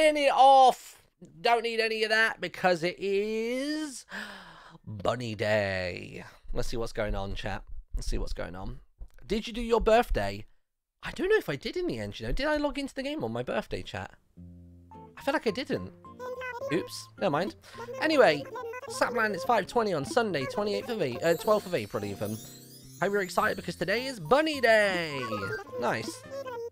Spin it off. Don't need any of that because it is Bunny Day. Let's see what's going on, chat. Let's see what's going on. Did you do your birthday? I don't know if I did in the end, you know. Did I log into the game on my birthday, chat? I feel like I didn't. Oops, never mind. Anyway, Sapland it's 5.20 on Sunday, 28th of April, uh, 12th of April even. Hope you're excited because today is Bunny Day. Nice.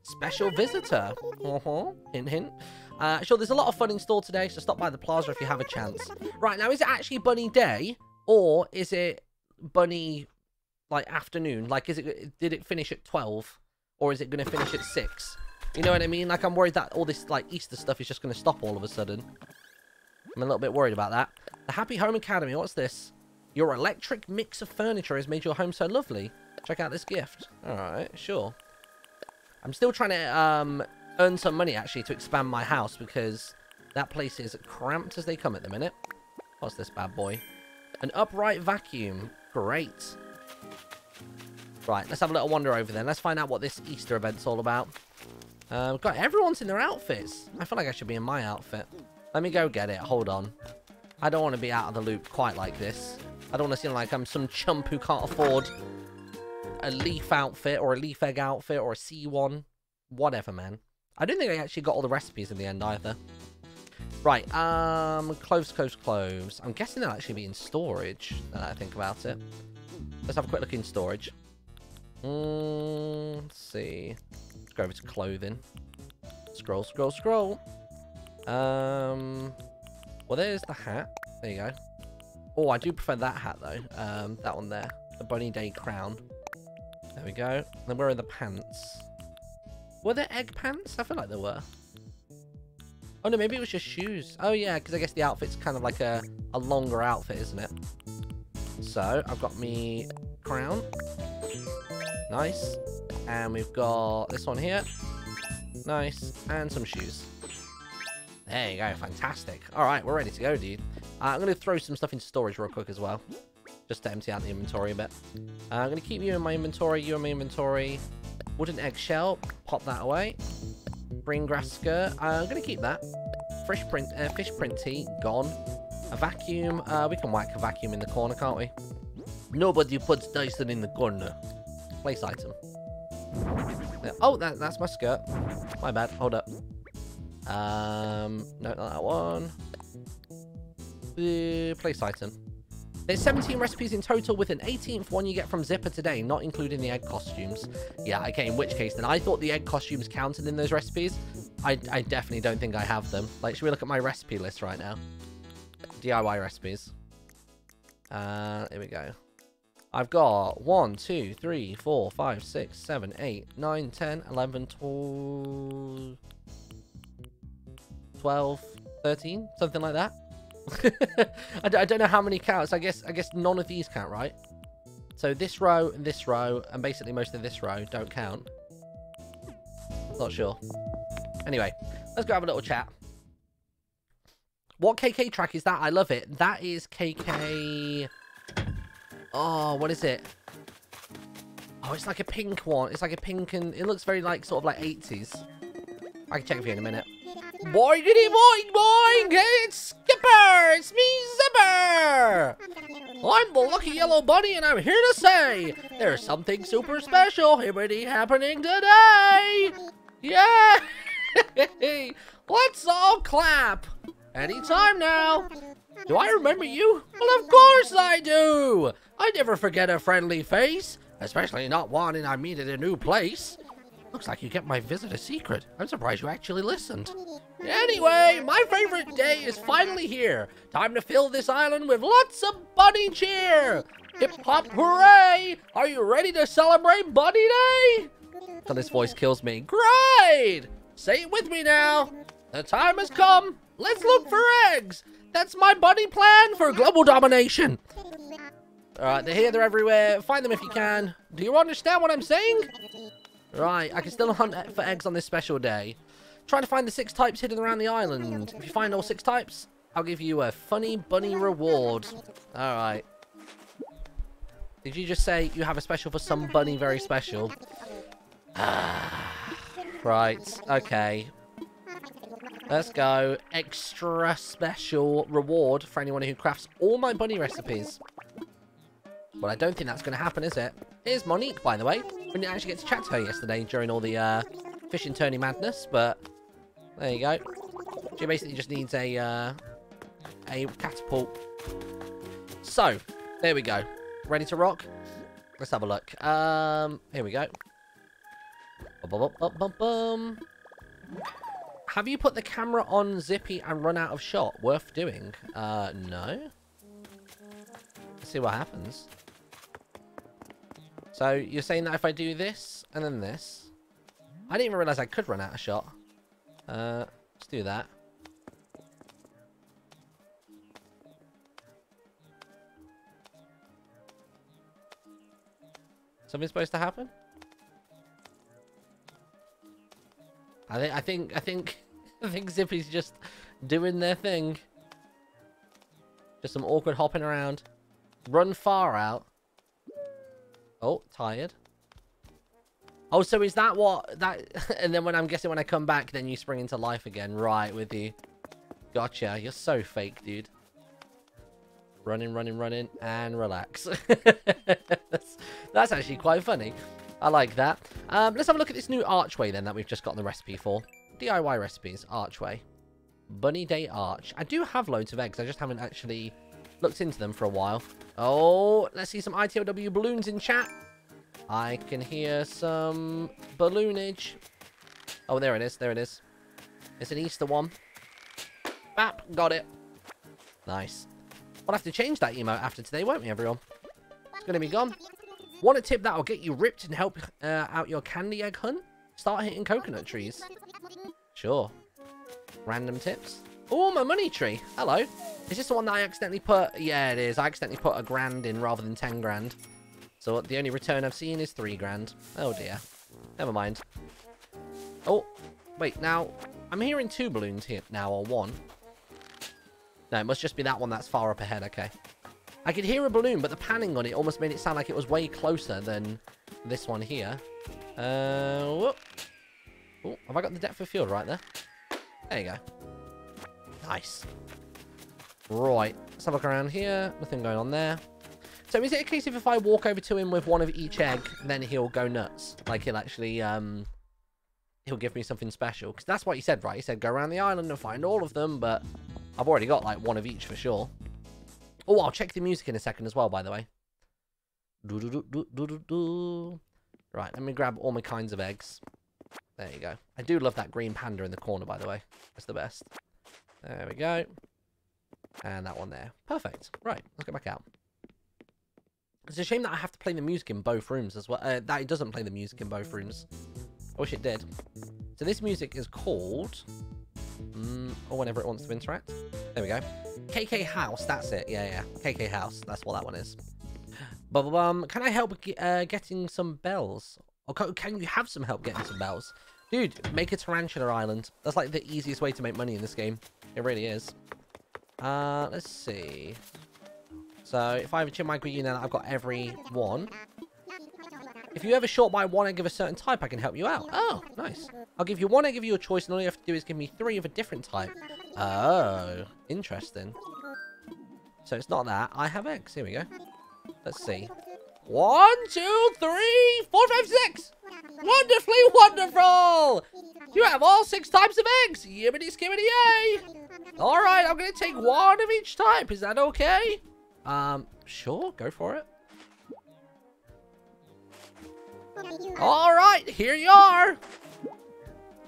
Special visitor. Uh-huh. Hint, hint. Uh, sure, there's a lot of fun in store today, so stop by the plaza if you have a chance. Right, now, is it actually Bunny Day? Or is it Bunny, like, afternoon? Like, is it, did it finish at 12? Or is it going to finish at 6? You know what I mean? Like, I'm worried that all this, like, Easter stuff is just going to stop all of a sudden. I'm a little bit worried about that. The Happy Home Academy, what's this? Your electric mix of furniture has made your home so lovely. Check out this gift. Alright, sure. I'm still trying to um, earn some money, actually, to expand my house, because that place is cramped as they come at the minute. What's this bad boy? An upright vacuum. Great. Right, let's have a little wander over there. Let's find out what this Easter event's all about. Um, God, everyone's in their outfits. I feel like I should be in my outfit. Let me go get it. Hold on. I don't want to be out of the loop quite like this. I don't want to seem like I'm some chump who can't afford a leaf outfit or a leaf egg outfit or a sea one. Whatever, man. I don't think I actually got all the recipes in the end either. Right, um, cloves, cloves, cloves. I'm guessing they'll actually be in storage, now that I think about it. Let's have a quick look in storage. Mm, let's see. Let's go over to clothing. Scroll, scroll, scroll. Um, well, there's the hat. There you go. Oh, I do prefer that hat, though. Um, that one there. The Bunny Day crown. There we go. then where are the pants? Were there egg pants? I feel like there were. Oh, no, maybe it was just shoes. Oh, yeah, because I guess the outfit's kind of like a, a longer outfit, isn't it? So, I've got me crown. Nice. And we've got this one here. Nice. And some shoes. There you go. Fantastic. All right, we're ready to go, dude. Uh, I'm going to throw some stuff into storage real quick as well. Just to empty out the inventory a bit. Uh, I'm going to keep you in my inventory, you in my inventory. Wooden eggshell. Pop that away. Green grass skirt. Uh, I'm going to keep that. Fish print, uh, fish print tee. Gone. A vacuum. Uh, we can whack a vacuum in the corner, can't we? Nobody puts Dyson in the corner. Place item. Oh, that, that's my skirt. My bad. Hold up. Um, no, not that one. The place item. There's 17 recipes in total with an 18th one you get from Zipper today, not including the egg costumes. Yeah, okay, in which case then I thought the egg costumes counted in those recipes. I, I definitely don't think I have them. Like, should we look at my recipe list right now? DIY recipes. Uh, here we go. I've got 1, 2, 3, 4, 5, 6, 7, 8, 9, 10, 11, 12, 12 13, something like that. I, d I don't know how many counts. I guess I guess none of these count, right? So this row and this row, and basically most of this row don't count. Not sure. Anyway, let's go have a little chat. What KK track is that? I love it. That is KK... Oh, what is it? Oh, it's like a pink one. It's like a pink and... It looks very like, sort of like 80s. I can check for you in a minute. Boingity boing boing! It's Skipper! It's me, Zipper! I'm the lucky yellow bunny and I'm here to say there's something super special hibbity happening today! Yeah! Let's all clap! Anytime now! Do I remember you? Well, of course I do! I never forget a friendly face, especially not one and I meet at a new place. Looks like you kept my visit a secret. I'm surprised you actually listened. Anyway, my favorite day is finally here. Time to fill this island with lots of bunny cheer. Hip hop hooray! Are you ready to celebrate Bunny Day? So this voice kills me. Great! Say it with me now. The time has come. Let's look for eggs. That's my bunny plan for global domination. Alright, they're here, they're everywhere. Find them if you can. Do you understand what I'm saying? Right, I can still hunt for eggs on this special day. Trying to find the six types hidden around the island. If you find all six types, I'll give you a funny bunny reward. Alright. Did you just say you have a special for some bunny very special? Right, okay. Let's go. Extra special reward for anyone who crafts all my bunny recipes. But I don't think that's going to happen, is it? Here's Monique, by the way. We didn't actually get to chat to her yesterday during all the uh, fishing tourney madness, but there you go. She basically just needs a uh, a catapult. So, there we go. Ready to rock? Let's have a look. Um, here we go. Bum, bum, bum, Have you put the camera on Zippy and run out of shot? Worth doing. Uh, no. Let's see what happens. So, you're saying that if I do this, and then this... I didn't even realise I could run out of shot. Uh, let's do that. Something's supposed to happen? I think I think I think I think Zippy's just doing their thing. Just some awkward hopping around. Run far out. Oh, tired. Oh, so is that what that and then when I'm guessing when I come back then you spring into life again, right, with you. Gotcha. You're so fake, dude. Running, running, running, and relax. that's, that's actually quite funny. I like that. Um, let's have a look at this new archway then that we've just got the recipe for. DIY recipes, archway. Bunny Day Arch. I do have loads of eggs. I just haven't actually looked into them for a while. Oh, let's see some ITLW balloons in chat. I can hear some balloonage. Oh, there it is. There it is. It's an Easter one. Bap, got it. Nice. We'll have to change that emote after today, won't we, everyone? It's going to be gone. Want a tip that will get you ripped and help uh, out your candy egg hunt? Start hitting coconut trees. Sure. Random tips. Oh, my money tree. Hello. Is this the one that I accidentally put? Yeah, it is. I accidentally put a grand in rather than 10 grand. So the only return I've seen is 3 grand. Oh, dear. Never mind. Oh, wait. Now, I'm hearing two balloons here now, or one. No, it must just be that one that's far up ahead. Okay. I could hear a balloon, but the panning on it almost made it sound like it was way closer than this one here. Uh, whoop. Oh, have I got the depth of field right there? There you go. Nice. Right. Let's have a look around here. Nothing going on there. So is it a case of if I walk over to him with one of each egg, then he'll go nuts? Like he'll actually, um, he'll give me something special? Because that's what he said, right? He said go around the island and find all of them, but I've already got like one of each for sure. Oh, I'll check the music in a second as well, by the way. Do -do -do right, let me grab all my kinds of eggs. There you go. I do love that green panda in the corner, by the way. That's the best. There we go. And that one there. Perfect. Right, let's go back out. It's a shame that I have to play the music in both rooms as well. Uh, that it doesn't play the music in both rooms. I wish it did. So this music is called... Mm, or whenever it wants to interact. There we go. KK House, that's it. Yeah, yeah. KK House, that's what that one is. But um, can I help uh, getting some bells? Or can you have some help getting some bells? Dude, make a tarantula island. That's like the easiest way to make money in this game. It really is. Uh, let's see. So if I have a Chimagua unit, I've got every one. If you ever short by one egg of a certain type, I can help you out. Oh, nice. I'll give you one egg of your choice, and all you have to do is give me three of a different type. Oh, interesting. So it's not that. I have eggs. Here we go. Let's see. One, two, three, four, five, six. Wonderfully wonderful. You have all six types of eggs. Yibbity skibbity yay. All right, I'm going to take one of each type. Is that okay? Um, sure. Go for it. All right, here you are.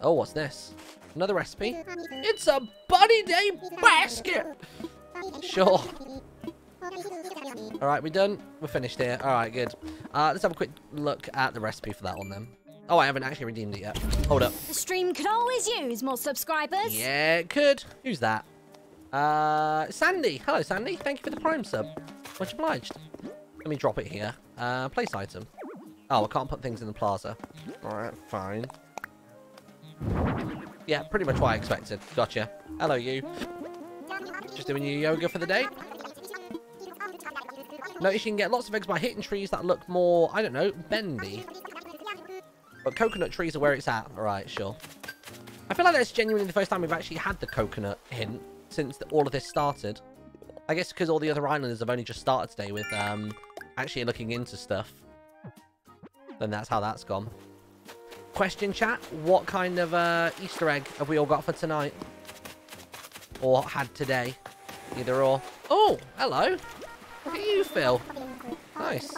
Oh, what's this? Another recipe? It's a Bunny Day basket! Sure. Alright, we're done? We're finished here. Alright, good. Uh, let's have a quick look at the recipe for that one then. Oh, I haven't actually redeemed it yet. Hold up. The stream could always use more subscribers. Yeah, it could. Who's that? Uh, Sandy. Hello, Sandy. Thank you for the prime sub. Much obliged. Let me drop it here. Uh, place item. Oh, I can't put things in the plaza. Alright, fine. Yeah, pretty much what I expected. Gotcha. Hello, you. Just doing your yoga for the day? Notice you can get lots of eggs by hitting trees that look more, I don't know, bendy. But coconut trees are where it's at. Alright, sure. I feel like that's genuinely the first time we've actually had the coconut hint since the, all of this started. I guess because all the other islanders have only just started today with um, actually looking into stuff. Then that's how that's gone. Question chat, what kind of uh, Easter egg have we all got for tonight? Or had today? Either or. Oh, hello. Look at you, Phil. Nice.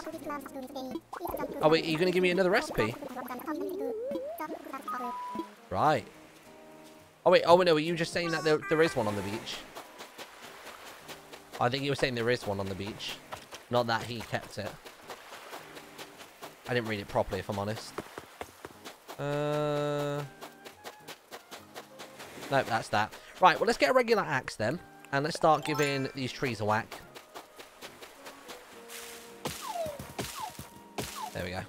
Oh, wait, are you going to give me another recipe? Right. Oh, wait. Oh, no, were you just saying that there, there is one on the beach? I think you were saying there is one on the beach. Not that he kept it. I didn't read it properly, if I'm honest. Uh... Nope, that's that. Right, well, let's get a regular axe then. And let's start giving these trees a whack. There we go. Is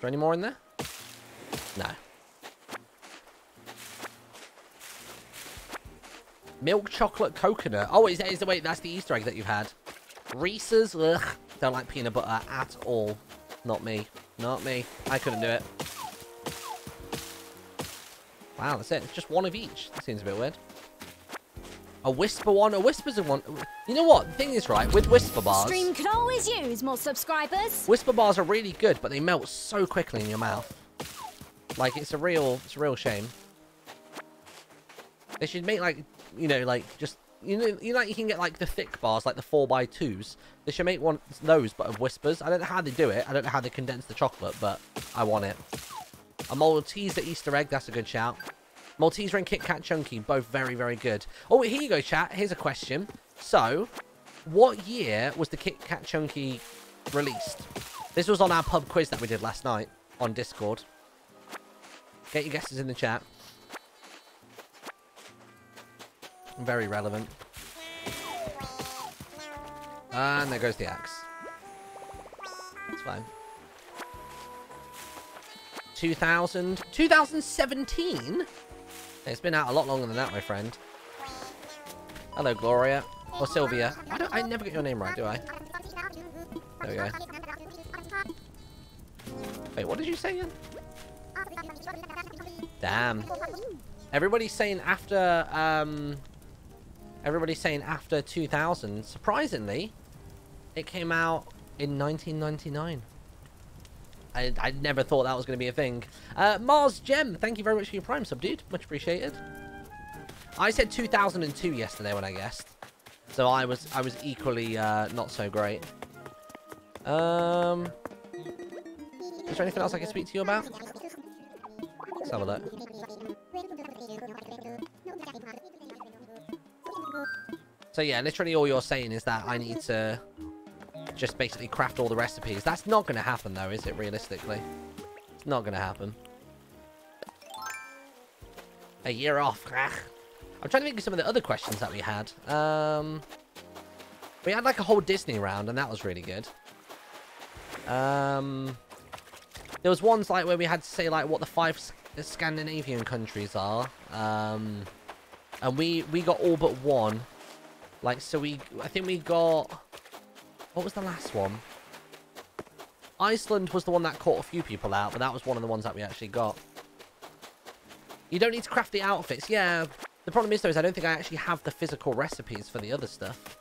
there any more in there? No. Milk chocolate coconut. Oh, is, is the wait? That's the Easter egg that you've had. Reese's. Ugh. Don't like peanut butter at all. Not me. Not me. I couldn't do it. Wow, that's it. It's just one of each. That seems a bit weird. A Wispa one. A Wispa's a one. You know what? The thing is, right, with Wispa bars... Stream could always use more subscribers. Wispa bars are really good, but they melt so quickly in your mouth. Like, it's a real... It's a real shame. They should make, like, you know, like, just... You know, you know, like you can get like the thick bars, like the 4x2s. They should make one those, but of Wispas. I don't know how they do it. I don't know how they condense the chocolate, but I want it. A Malteser Easter egg, that's a good shout. Malteser and Kit Kat Chunky, both very, very good. Oh, here you go, chat. Here's a question. So, what year was the Kit Kat Chunky released? This was on our pub quiz that we did last night on Discord. Get your guesses in the chat. Very relevant. And there goes the axe. It's fine. 2000... 2017? It's been out a lot longer than that, my friend. Hello, Gloria. Or Sylvia. I, don't, I never get your name right, do I? There we go. Wait, what did you say? Damn. Everybody's saying after, um... Everybody's saying after 2000. Surprisingly, it came out in 1999. I, I never thought that was going to be a thing. Uh, Mars Gem, thank you very much for your Prime sub, dude. Much appreciated. I said 2002 yesterday when I guessed. So I was I was equally uh, not so great. Um, is there anything else I can speak to you about? Let's have a look. So yeah, literally all you're saying is that I need to just basically craft all the recipes. That's not going to happen though, is it, realistically? It's not going to happen. A year off. I'm trying to think of some of the other questions that we had. Um, we had like a whole Disney round, and that was really good. Um, there was ones like where we had to say like what the five Scandinavian countries are. Um, and we we got all but one. Like so we I think we got what was the last one? Iceland was the one that caught a few people out, but that was one of the ones that we actually got. You don't need to craft the outfits. Yeah, the problem is, though, is I don't think I actually have the physical recipes for the other stuff.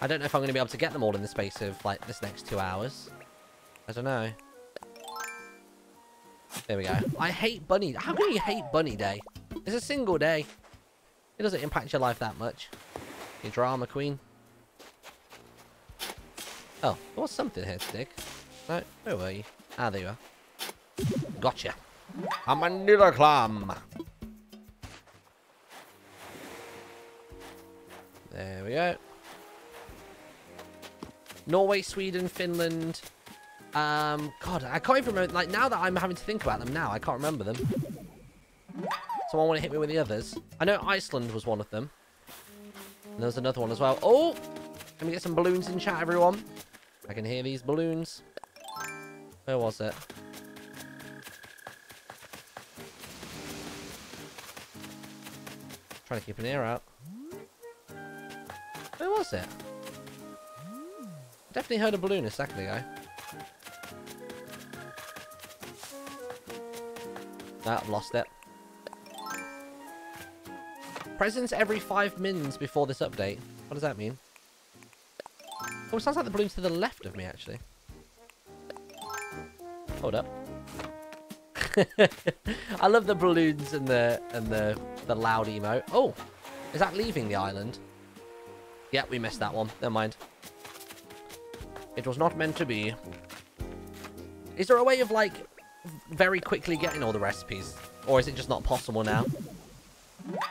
I don't know if I'm going to be able to get them all in the space of, like, this next two hours. I don't know. There we go. I hate Bunny. How can you hate Bunny Day? It's a single day. It doesn't impact your life that much. You drama queen. Oh, there was something here, Stick. No, where were you? Ah, there you are. Gotcha. I'm a Manila clam. There we go. Norway, Sweden, Finland. Um, God, I can't even remember. Like, now that I'm having to think about them now, I can't remember them. Someone want to hit me with the others? I know Iceland was one of them. And there's another one as well. Oh! Let me get some balloons in chat, everyone. I can hear these balloons. Where was it? Trying to keep an ear out. Where was it? Definitely heard a balloon a second ago. Ah, I've lost it. Presents every five mins before this update. What does that mean? Oh, it sounds like the balloon's to the left of me, actually. Hold up. I love the balloons and the and the the loud emote. Oh, is that leaving the island? Yeah, we missed that one. Never mind. It was not meant to be. Is there a way of like very quickly getting all the recipes, or is it just not possible now?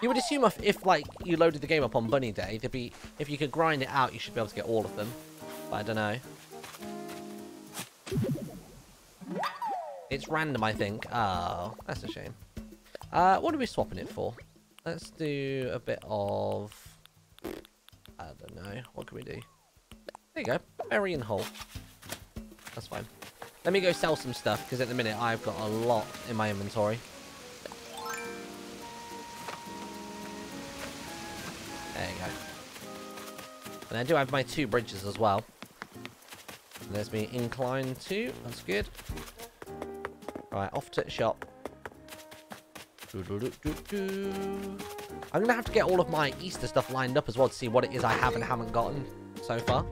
You would assume if, if like you loaded the game up on Bunny Day, there'd be if you could grind it out, you should be able to get all of them. But I don't know. It's random, I think. Oh, that's a shame. Uh, what are we swapping it for? Let's do a bit of... I don't know. What can we do? There you go. Berry and hole. That's fine. Let me go sell some stuff, because at the minute I've got a lot in my inventory. And I do have my two bridges as well. There's me inclined too. That's good. Right, off to the shop. I'm going to have to get all of my Easter stuff lined up as well to see what it is I have and haven't gotten so far.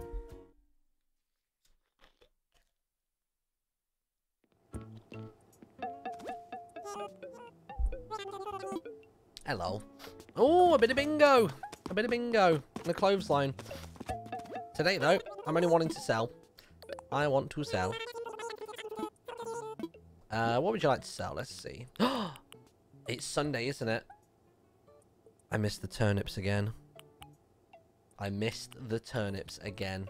Hello. Oh, a bit of bingo. A bit of bingo. A clothesline. Today, though, I'm only wanting to sell. I want to sell. Uh, what would you like to sell? Let's see. it's Sunday, isn't it? I missed the turnips again. I missed the turnips again.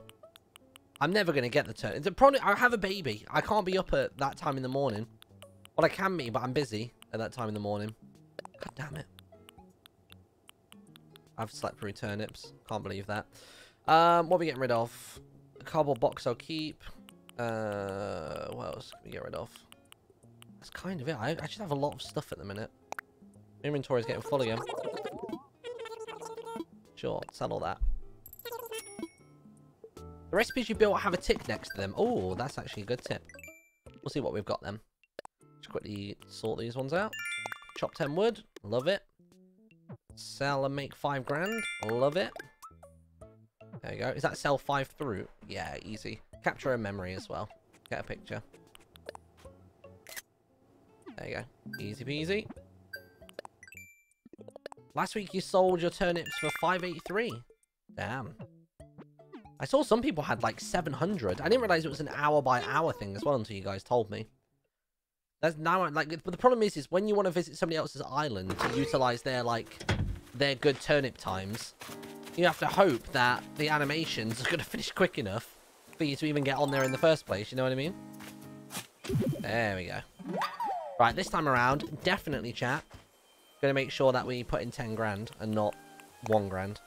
I'm never going to get the turnips. The I have a baby. I can't be up at that time in the morning. Well, I can be, but I'm busy at that time in the morning. God damn it. I've slept through turnips. Can't believe that. Um, what are we getting rid of? A cardboard box I'll keep. Uh, what else can we get rid of? That's kind of it. I actually have a lot of stuff at the minute. Inventory is getting full again. Sure, sell all that. The recipes you built have a tick next to them. Oh, that's actually a good tip. We'll see what we've got then. Just quickly sort these ones out. Chop 10 wood. Love it. Sell and make 5 grand. Love it. There you go. Is that sell 5 through? Yeah, easy. Capture a memory as well. Get a picture. There you go. Easy peasy. Last week you sold your turnips for 583. Damn. I saw some people had like 700. I didn't realize it was an hour by hour thing as well until you guys told me. That's now like but the problem is is when you want to visit somebody else's island to utilize their like their good turnip times, you have to hope that the animations are going to finish quick enough for you to even get on there in the first place, you know what I mean? There we go. Right, this time around, definitely chat. Gonna make sure that we put in 10 grand and not 1 grand.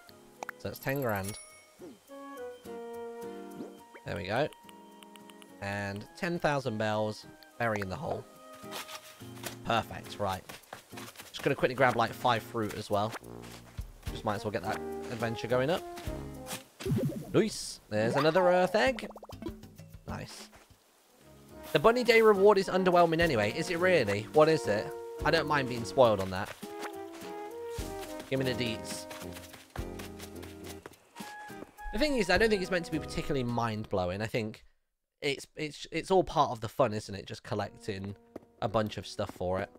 So that's 10 grand. There we go. And 10,000 bells, bury in the hole. Perfect, right. Just gonna quickly grab like 5 fruit as well. Just might as well get that adventure going up. Nice. There's another earth egg. Nice. The Bunny Day reward is underwhelming anyway. Is it really? What is it? I don't mind being spoiled on that. Give me the deets. The thing is, I don't think it's meant to be particularly mind-blowing. I think it's it's it's all part of the fun, isn't it? Just collecting a bunch of stuff for it.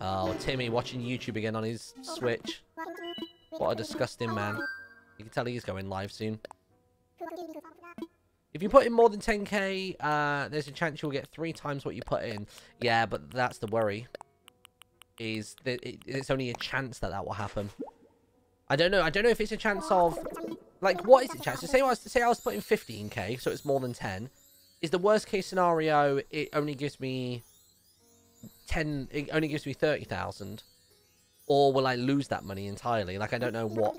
Oh, Timmy watching YouTube again on his Switch. What a disgusting man. You can tell he's going live soon. If you put in more than 10k, uh, there's a chance you'll get three times what you put in. Yeah, but that's the worry. Is that it, it's only a chance that that will happen. I don't know. I don't know if it's a chance of, like, what is the chance? So say I was say I was putting 15k, so it's more than 10. Is the worst case scenario it only gives me 10? It only gives me 30,000, or will I lose that money entirely? Like I don't know what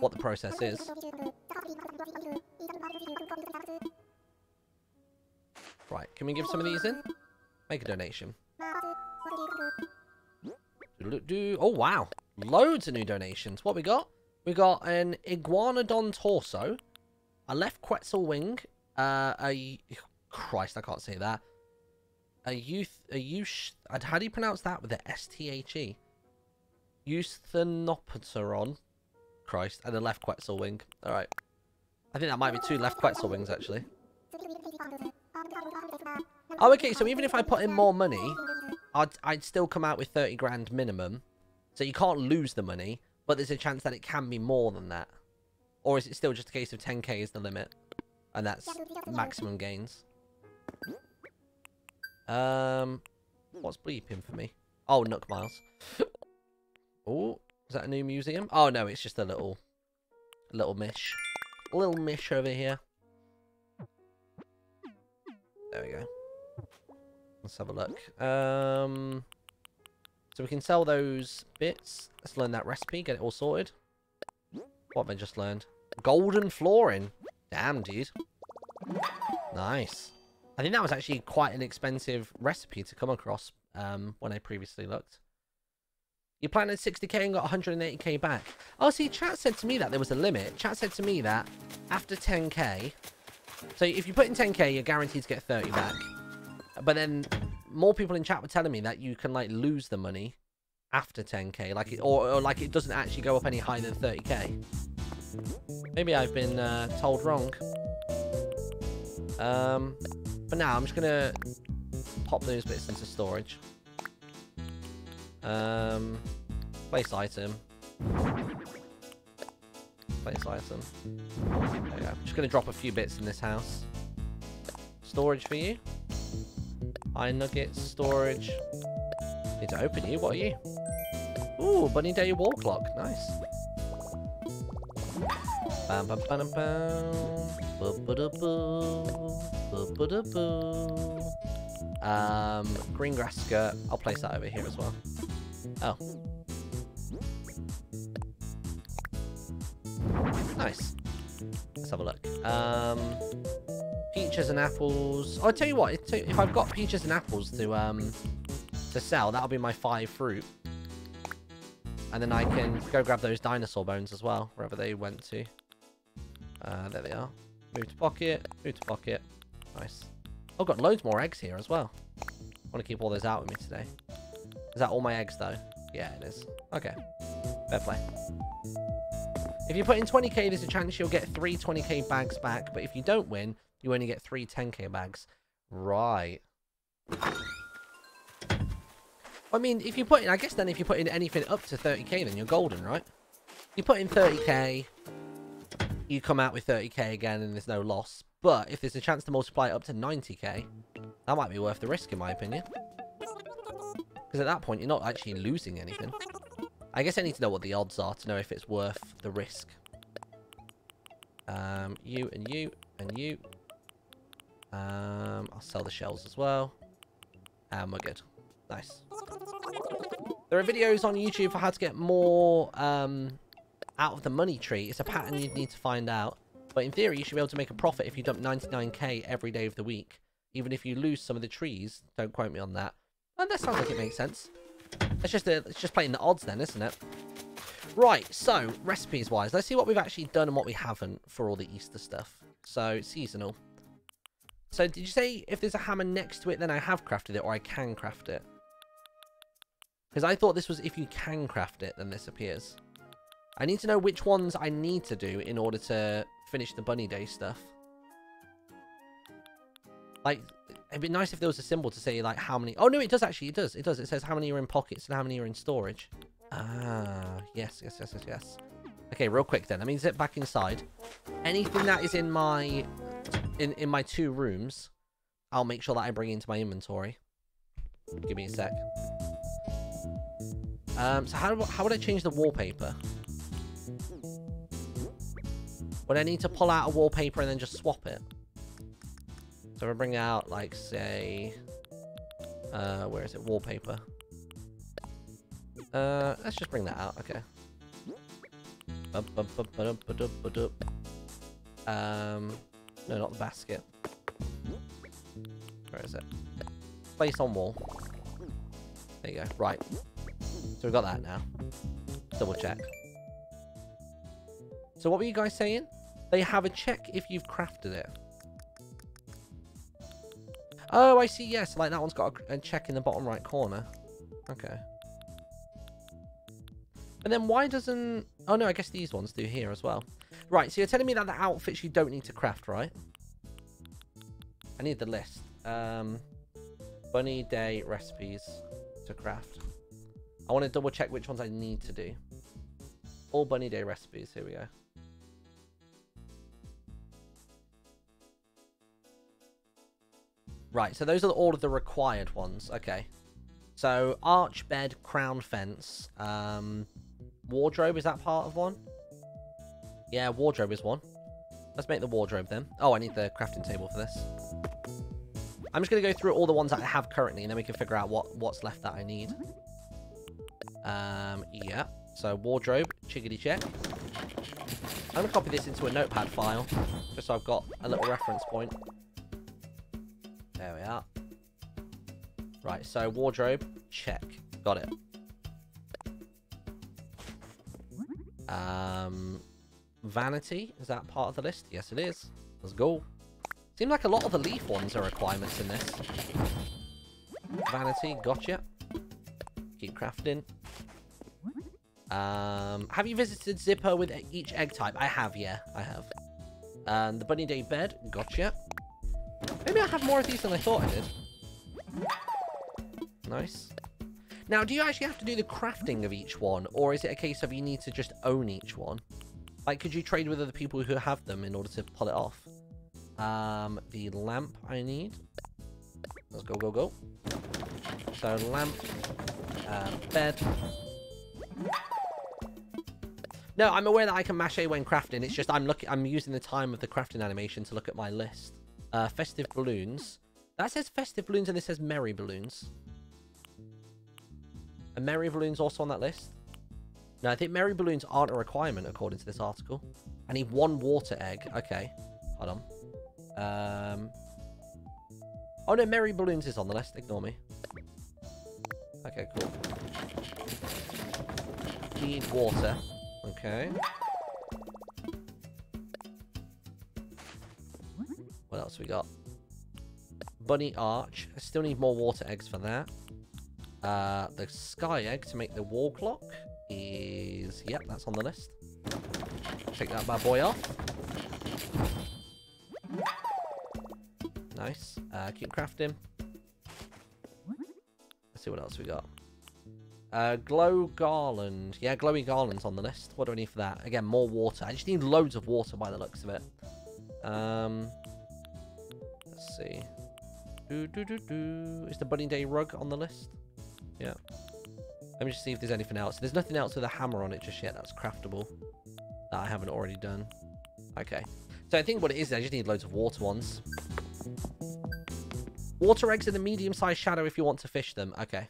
what the process is. Right, can we give some of these in? Make a donation. Oh, wow. Loads of new donations. What we got? We got an Iguanodon torso, a left Quetzal wing, uh, a... Christ, I can't say that. A youth, a youth. How do you pronounce that with the S T H E? Eusthenopteron. Christ, and a left Quetzal wing. All right. I think that might be two left Quetzal wings actually. Oh, okay. So even if I put in more money, I'd I'd still come out with thirty grand minimum. So you can't lose the money, but there's a chance that it can be more than that. Or is it still just a case of 10k is the limit? And that's maximum gains. Um, what's bleeping for me? Oh, Nook Miles. oh, is that a new museum? Oh no, it's just a little, little mish, little mish over here. There we go. Let's have a look. Um, so we can sell those bits. Let's learn that recipe, get it all sorted. What have I just learned? Golden flooring. Damn, dude. Nice. I think that was actually quite an expensive recipe to come across um, when I previously looked. You planted 60k and got 180k back. Oh, see, chat said to me that there was a limit. Chat said to me that after 10k... So if you put in 10k, you're guaranteed to get 30 back. But then more people in chat were telling me that you can, like, lose the money after 10k. Like, it, or, or like, it doesn't actually go up any higher than 30k. Maybe I've been uh, told wrong. Um, but now I'm just gonna pop those bits into storage. Um, place item. Place item. There go. Just gonna drop a few bits in this house. Storage for you. Iron nuggets, storage. Need to open you. What are you? Ooh, bunny day wall clock. Nice. Bam, bam, bam, bam. Um, green grass skirt. I'll place that over here as well. Oh. Nice. Let's have a look. Um, peaches and apples. Oh, I'll tell you what. If I've got peaches and apples to um to sell, that'll be my five fruit. And then I can go grab those dinosaur bones as well, wherever they went to. Uh, there they are. Move to pocket, move to pocket. Nice. I've got loads more eggs here as well. I want to keep all those out with me today. Is that all my eggs though? Yeah, it is. Okay. Fair play. If you put in 20k, there's a chance you'll get three 20k bags back. But if you don't win, you only get three 10k bags. Right. I mean, if you put in, I guess then if you put in anything up to 30k, then you're golden, right? You put in 30k, you come out with 30k again and there's no loss. But if there's a chance to multiply it up to 90k, that might be worth the risk in my opinion. Because at that point, you're not actually losing anything. I guess I need to know what the odds are to know if it's worth the risk. Um, you and you and you. Um, I'll sell the shells as well. And we're good. Nice. There are videos on YouTube for how to get more um, out of the money tree. It's a pattern you'd need to find out. But in theory, you should be able to make a profit if you dump 99k every day of the week. Even if you lose some of the trees. Don't quote me on that. And that sounds like it makes sense. It's just, a, it's just playing the odds then, isn't it? Right, so, recipes-wise, let's see what we've actually done and what we haven't for all the Easter stuff. So, seasonal. So, did you say if there's a hammer next to it, then I have crafted it, or I can craft it? Because I thought this was if you can craft it, then this appears. I need to know which ones I need to do in order to finish the bunny day stuff. Like, it'd be nice if there was a symbol to say, like, how many... Oh, no, it does actually. It does. It does. It says how many are in pockets and how many are in storage. Ah, yes, yes, yes, yes, yes. Okay, real quick then. Let me zip back inside. Anything that is in my... In, in my two rooms, I'll make sure that I bring into my inventory. Give me a sec. Um, so how, how would I change the wallpaper? Would I need to pull out a wallpaper and then just swap it? So I bring out, like, say... Uh, where is it? Wallpaper. Uh, let's just bring that out. Okay. Um, no, not the basket. Where is it? Place on wall. There you go. Right. So we've got that now. Double check. So what were you guys saying? They have a check if you've crafted it. Oh, I see. Yes, like that one's got a, check in the bottom right corner. Okay. And then why doesn't... Oh, no, I guess these ones do here as well. Right, so you're telling me that the outfits you don't need to craft, right? I need the list. Um, bunny day recipes to craft. I want to double check which ones I need to do. All bunny day recipes. Here we go. Right, so those are all of the required ones. Okay. So, arch, bed, crown, fence. Um, wardrobe, is that part of one? Yeah, wardrobe is one. Let's make the wardrobe then. Oh, I need the crafting table for this. I'm just going to go through all the ones that I have currently, and then we can figure out what, what's left that I need. Um, yeah. So, wardrobe, chickadee check. I'm going to copy this into a notepad file, just so I've got a little reference point. There we are. Right, so wardrobe, check. Got it. Um, vanity, is that part of the list? Yes, it is. Let's go. Seems like a lot of the leaf ones are requirements in this. Vanity, gotcha. Keep crafting. Um, have you visited Zipper with each egg type? I have, yeah, I have. And the Bunny Day bed, gotcha. Maybe I have more of these than I thought I did. Nice. Now, do you actually have to do the crafting of each one, or is it a case of you need to just own each one? Like, could you trade with other people who have them in order to pull it off? Um, the lamp I need. Let's go, go, go. So, lamp, uh, bed. No, I'm aware that I can mash A when crafting. It's just I'm looking. I'm using the time of the crafting animation to look at my list. Uh, festive balloons. That says festive balloons and this says merry balloons. Are merry balloons also on that list? No, I think merry balloons aren't a requirement according to this article. I need one water egg. Okay. Hold on. Um. Oh no, merry balloons is on the list. Ignore me. Okay, cool. Need water. Okay. What else we got? Bunny Arch. I still need more water eggs for that. Uh, the Sky Egg to make the wall clock is... Yep, that's on the list. Take that bad boy off. Nice. Uh, keep crafting. Let's see what else we got. Uh, glow garland. Yeah, glowy garland's on the list. What do I need for that? Again, more water. I just need loads of water by the looks of it. Um, let's see. Do, do, do, do. Is the Bunny Day rug on the list? Yeah. Let me just see if there's anything else. There's nothing else with a hammer on it just yet that's craftable that I haven't already done. Okay. So I think what it is, I just need loads of water ones. Water eggs in the medium-sized shadow if you want to fish them. Okay.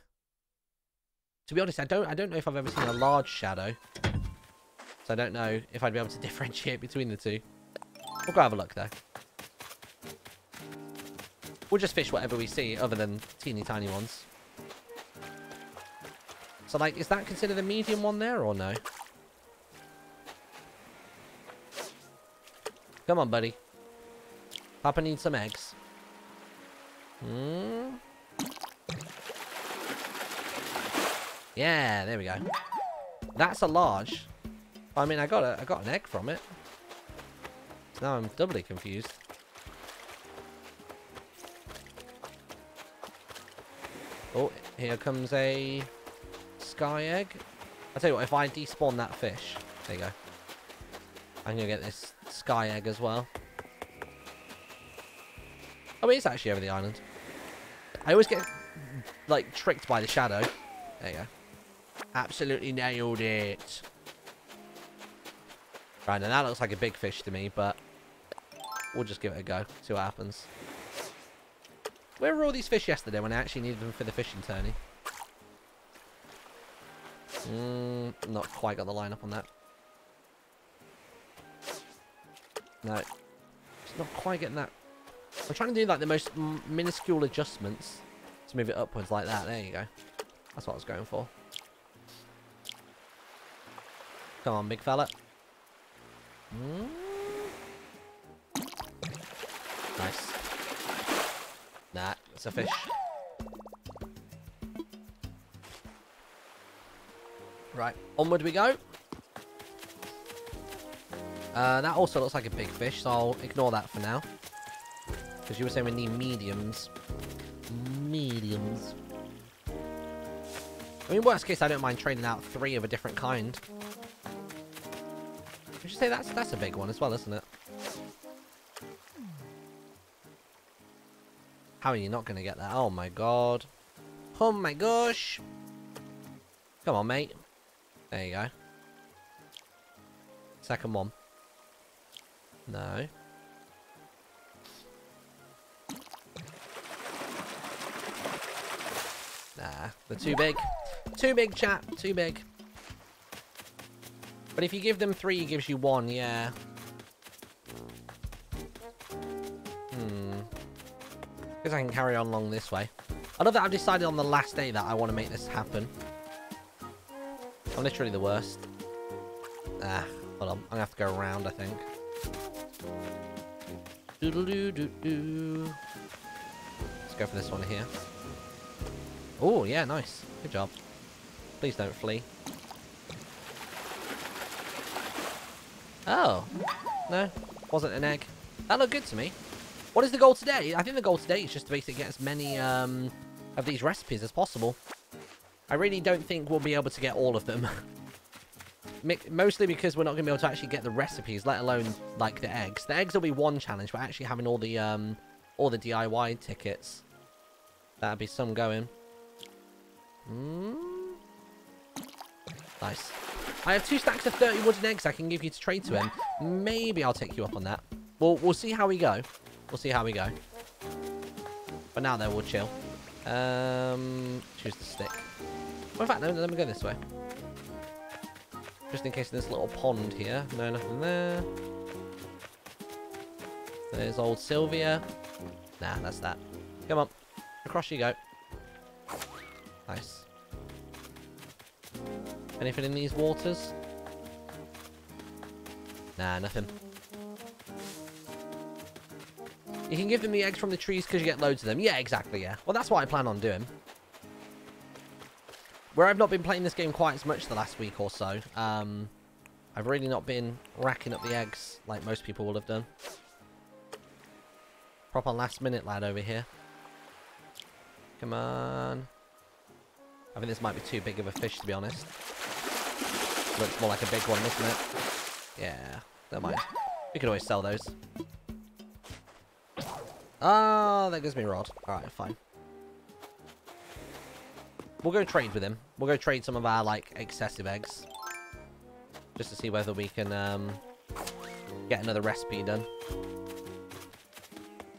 To be honest, I don't I don't know if I've ever seen a large shadow. So I don't know if I'd be able to differentiate between the two. We'll go have a look though. We'll just fish whatever we see other than teeny tiny ones. So like, is that considered a medium one there or no? Come on, buddy. Papa needs some eggs. Hmm. Yeah, there we go. That's a large. I mean, I got a, I got an egg from it. So now I'm doubly confused. Oh, here comes a sky egg. I'll tell you what, if I despawn that fish, there you go. I'm gonna get this sky egg as well. Oh, it is actually over the island. I always get like tricked by the shadow. There you go. Absolutely nailed it. Right, now that looks like a big fish to me, but we'll just give it a go. See what happens. Where were all these fish yesterday when I actually needed them for the fishing tourney? Mm, not quite got the line up on that. No. It's not quite getting that. I'm trying to do like the most minuscule adjustments to move it upwards like that. There you go. That's what I was going for. Come on, big fella. Mm. Nice. Nah, It's a fish. Right, onward we go. Uh, that also looks like a big fish, so I'll ignore that for now. Because you were saying we need mediums. Mediums. I mean, worst case, I don't mind trading out three of a different kind. Would you say that's that's a big one as well, isn't it? How are you not going to get that? Oh my god. Oh my gosh. Come on, mate. There you go. Second one. No. Nah, they're too big. Too big, chat. Too big. But if you give them three, he gives you one, yeah. Because I can carry on along this way. I love that I've decided on the last day that I want to make this happen. I'm literally the worst. Ah, hold on. I'm gonna have to go around, I think. Doo doo doo. Let's go for this one here. Oh, yeah, nice. Good job. Please don't flee. Oh. No, wasn't an egg. That looked good to me. What is the goal today? I think the goal today is just to basically get as many um, of these recipes as possible. I really don't think we'll be able to get all of them. Mostly because we're not going to be able to actually get the recipes, let alone, like, the eggs. The eggs will be one challenge, but actually having all the, um, all the DIY tickets. That'd be some going. Mm. Nice. I have two stacks of 30 wooden eggs I can give you to trade to him. Maybe I'll take you up on that. We'll, we'll see how we go. We'll see how we go. But now, though, we'll chill. Um, choose the stick. Well, in fact, no, let me go this way. Just in case a little pond here. No, nothing there. There's old Sylvia. Nah, that's that. Come on. Across you go. Nice. Anything in these waters? Nah, nothing. You can give them the eggs from the trees because you get loads of them. Yeah, exactly, yeah. Well, that's what I plan on doing. Where I've not been playing this game quite as much the last week or so, um, I've really not been racking up the eggs like most people will have done. Proper last minute lad over here. Come on. I think this might be too big of a fish, to be honest. Looks more like a big one, doesn't it? Yeah, never mind. We could always sell those. Oh, that gives me a rod. Alright, fine. We'll go trade with him. We'll go trade some of our, like, excessive eggs. Just to see whether we can, um, get another recipe done.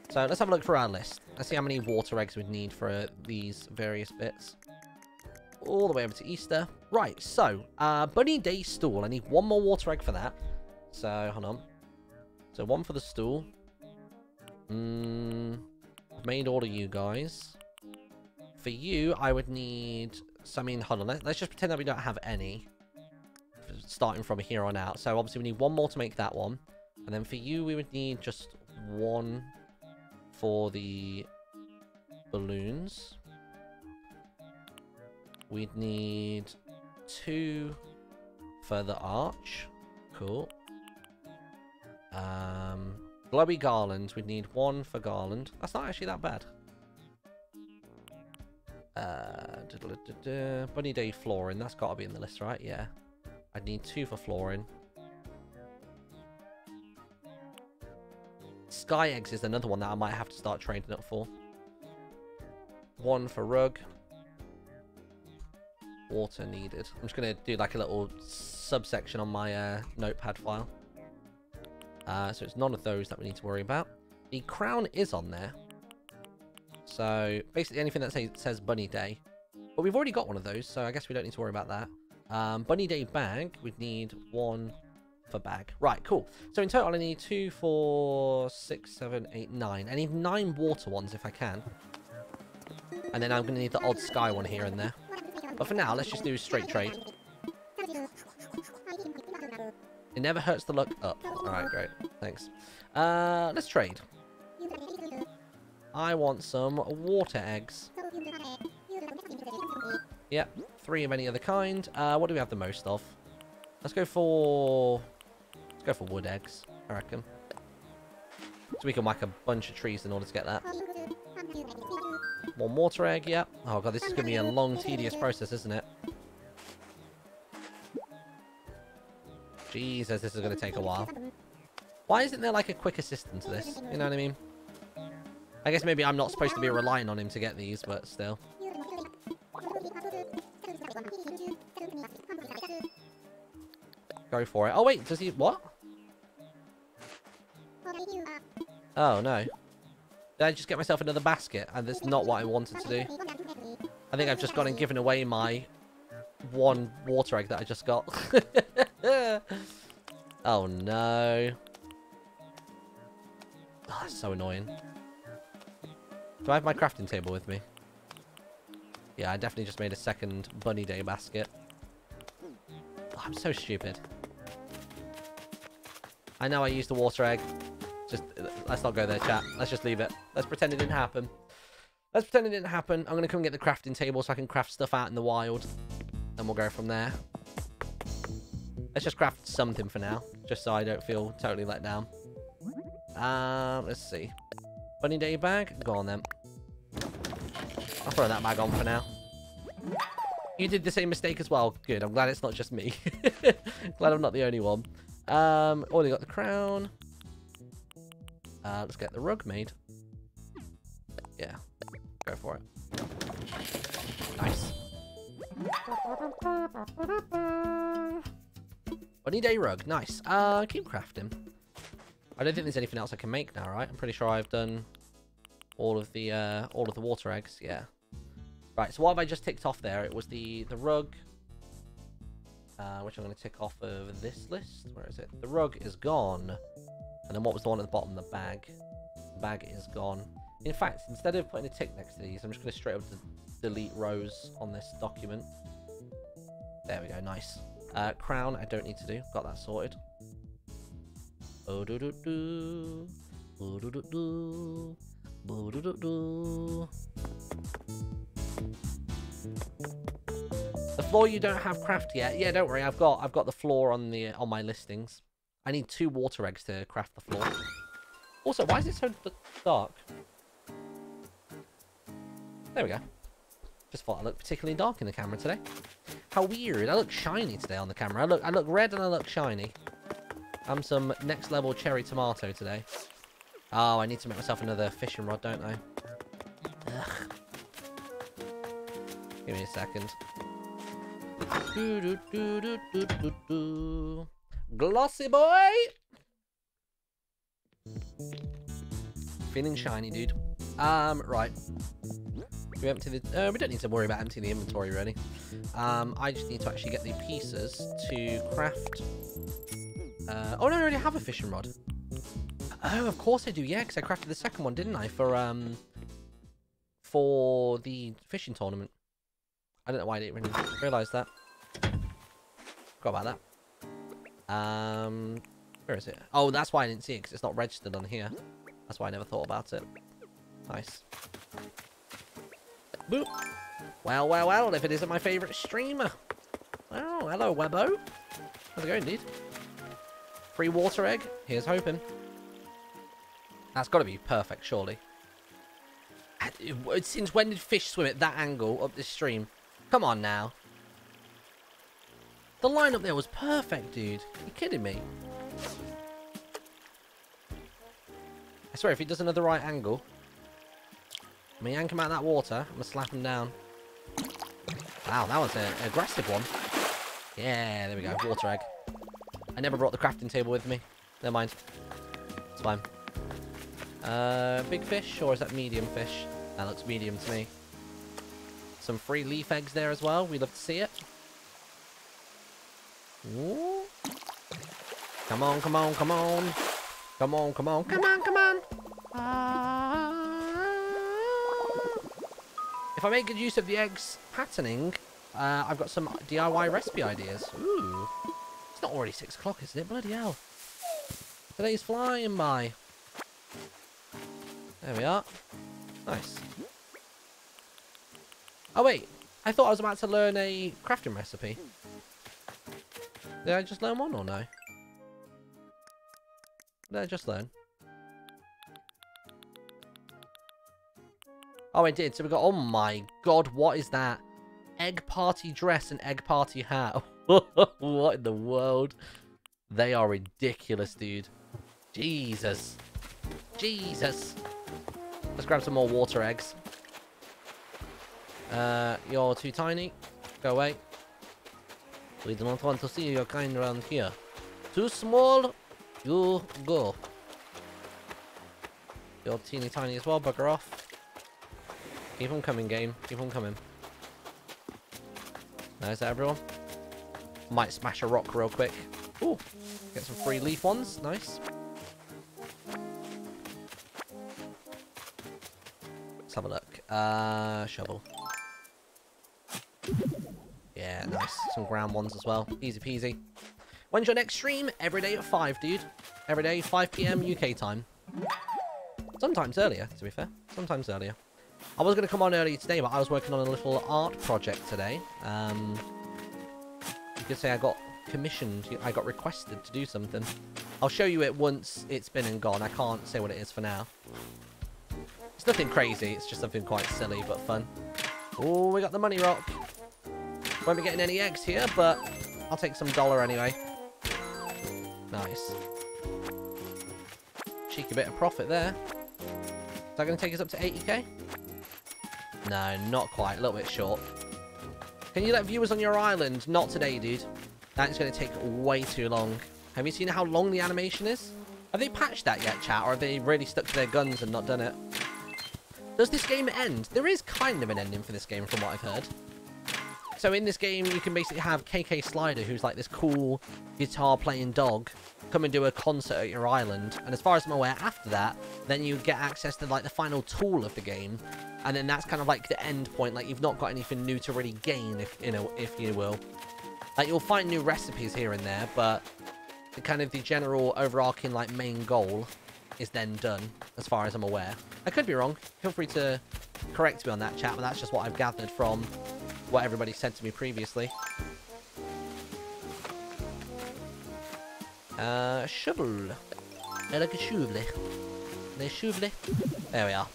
So, let's have a look for our list. Let's see how many water eggs we'd need for uh, these various bits. All the way over to Easter. Right, so, uh, Bunny Day stool. I need one more water egg for that. So, hold on. So, one for the stool. Mm, made all of you guys. For you, I would need... So, I mean, hold on. Let, let's just pretend that we don't have any. Starting from here on out. So, obviously, we need one more to make that one. And then for you, we would need just one for the balloons. We'd need two for the arch. Cool. Um, glowy garlands. We'd need one for garland. That's not actually that bad. Uh, da -da -da Bunny Day flooring. That's got to be in the list, right? Yeah. I'd need two for flooring. Sky eggs is another one that I might have to start trading up for. One for rug. Water needed. I'm just going to do like a little subsection on my uh, notepad file. Uh, so it's none of those that we need to worry about. The crown is on there. So basically anything that say, says Bunny Day. But we've already got one of those, so I guess we don't need to worry about that. Um, Bunny Day bag, we'd need one for bag. Right, cool. So in total I need two, four, six, seven, eight, nine. I need nine water ones if I can. And then I'm going to need the odd sky one here and there. But for now, let's just do a straight trade. It never hurts to look up. Alright, great. Thanks. Uh, let's trade. I want some water eggs. Yep, three of any other kind. Uh, what do we have the most of? Let's go for... Let's go for wood eggs, I reckon. So we can whack a bunch of trees in order to get that. One water egg, yep. Oh god, this is going to be a long, tedious process, isn't it? Jesus, this is going to take a while. Why isn't there like a quick assistant to this? You know what I mean? I guess maybe I'm not supposed to be relying on him to get these, but still. Go for it. Oh wait, does he... What? Oh no. Did I just get myself another basket? And that's not what I wanted to do. I think I've just gone and given away my one water egg that I just got. oh no. Oh, that's so annoying. Do I have my crafting table with me? Yeah, I definitely just made a second bunny day basket. Oh, I'm so stupid. I know I used the water egg. Just, let's not go there, chat. Let's just leave it. Let's pretend it didn't happen. Let's pretend it didn't happen. I'm going to come and get the crafting table so I can craft stuff out in the wild. And we'll go from there. Let's just craft something for now. Just so I don't feel totally let down. Um, let's see. Bunny day bag? Go on then. I'll throw that bag on for now. You did the same mistake as well. Good. I'm glad it's not just me. glad I'm not the only one. Um, already got the crown. Uh, let's get the rug made. Bunny day rug. Nice. Uh, keep crafting. I don't think there's anything else I can make now, right? I'm pretty sure I've done all of the uh, all of the water eggs. Yeah. Right. So what have I just ticked off there? It was the the rug, uh, which I'm going to tick off of this list. Where is it? The rug is gone. And then what was the one at the bottom? The bag. The bag is gone. In fact, instead of putting a tick next to these, I'm just going to straight up delete rows on this document. There we go. Nice. Uh, crown, I don't need to do. Got that sorted. Oh do do do. Oh do do do. Oh do do do. The floor you don't have craft yet. Yeah, don't worry. I've got I've got the floor on the on my listings. I need two water eggs to craft the floor. Also, why is it so dark? There we go. Just thought I looked particularly dark in the camera today. How weird. I look shiny today on the camera. I look I look red and I look shiny. I'm some next level cherry tomato today. Oh, I need to make myself another fishing rod, don't I? Ugh. Give me a second. Do, do, do. Glossy boy! Feeling shiny, dude. Um, right. We empty the... Uh, we don't need to worry about emptying the inventory, really. Um, I just need to actually get the pieces to craft... Uh, oh, no, I already have a fishing rod. Oh, of course I do, yeah, because I crafted the second one, didn't I, for, um... For the fishing tournament. I don't know why I didn't really realise that. Forgot about that. Um, where is it? Oh, that's why I didn't see it, because it's not registered on here. That's why I never thought about it. Nice. Boop. Well, well, well, if it isn't my favourite streamer. Oh, hello, Webbo. How's it going, dude? Free water egg? Here's hoping. That's got to be perfect, surely. Since when did fish swim at that angle up this stream? Come on now. The lineup there was perfect, dude. Are you kidding me? I swear, if he does another right angle, I'm going to yank him out of that water. I'm going to slap him down. Wow, that was an aggressive one. Yeah, there we go. Water egg. I never brought the crafting table with me. Never mind. It's fine. Uh, big fish, or is that medium fish? That looks medium to me. Some free leaf eggs there as well. We'd love to see it. Ooh. Come on, come on, come on. Come on, come on, come on, come on. If I make good use of the eggs patterning, uh, I've got some DIY recipe ideas. Ooh. It's not already six o'clock, isn't it? Bloody hell. Today's flying by. There we are. Nice. Oh, wait. I thought I was about to learn a crafting recipe. Did I just learn one or no? Did I just learn? Oh, I did. So we got... Oh, my God. What is that? Egg party dress and egg party hat. what in the world? They are ridiculous, dude. Jesus. Jesus. Let's grab some more water eggs. Uh, you're too tiny. Go away. We do not want to see your kind around here. Too small. You go. You're teeny tiny as well. Bugger off. Keep them coming, game. Keep them coming. There's everyone. Might smash a rock real quick. Ooh. Get some free leaf ones. Nice. Let's have a look. Uh, shovel. Yeah, nice. Some ground ones as well. Easy peasy. When's your next stream? Every day at 5, dude. Every day, 5 p.m. UK time. Sometimes earlier, to be fair. Sometimes earlier. I was going to come on earlier today, but I was working on a little art project today. Um, you could say I got commissioned. I got requested to do something. I'll show you it once it's been and gone. I can't say what it is for now. It's nothing crazy. It's just something quite silly but fun. Oh, we got the money rock. Won't be getting any eggs here, but I'll take some dollar anyway. Nice. Cheeky bit of profit there. Is that going to take us up to 80k? No, not quite. A little bit short. Can you let viewers on your island? Not today, dude. That's going to take way too long. Have you seen how long the animation is? Have they patched that yet, chat? Or have they really stuck to their guns and not done it? Does this game end? There is kind of an ending for this game from what I've heard. So in this game, you can basically have KK Slider, who's like this cool guitar-playing dog, come and do a concert at your island. And as far as I'm aware, after that, then you get access to like the final tool of the game. And then that's kind of like the end point. Like you've not got anything new to really gain, if you know, if you will. Like you'll find new recipes here and there, but the kind of the general overarching like main goal is then done, as far as I'm aware. I could be wrong. Feel free to correct me on that chat, but that's just what I've gathered from what everybody said to me previously. Uh, shovel. I like a shovel. The shovel. There we are.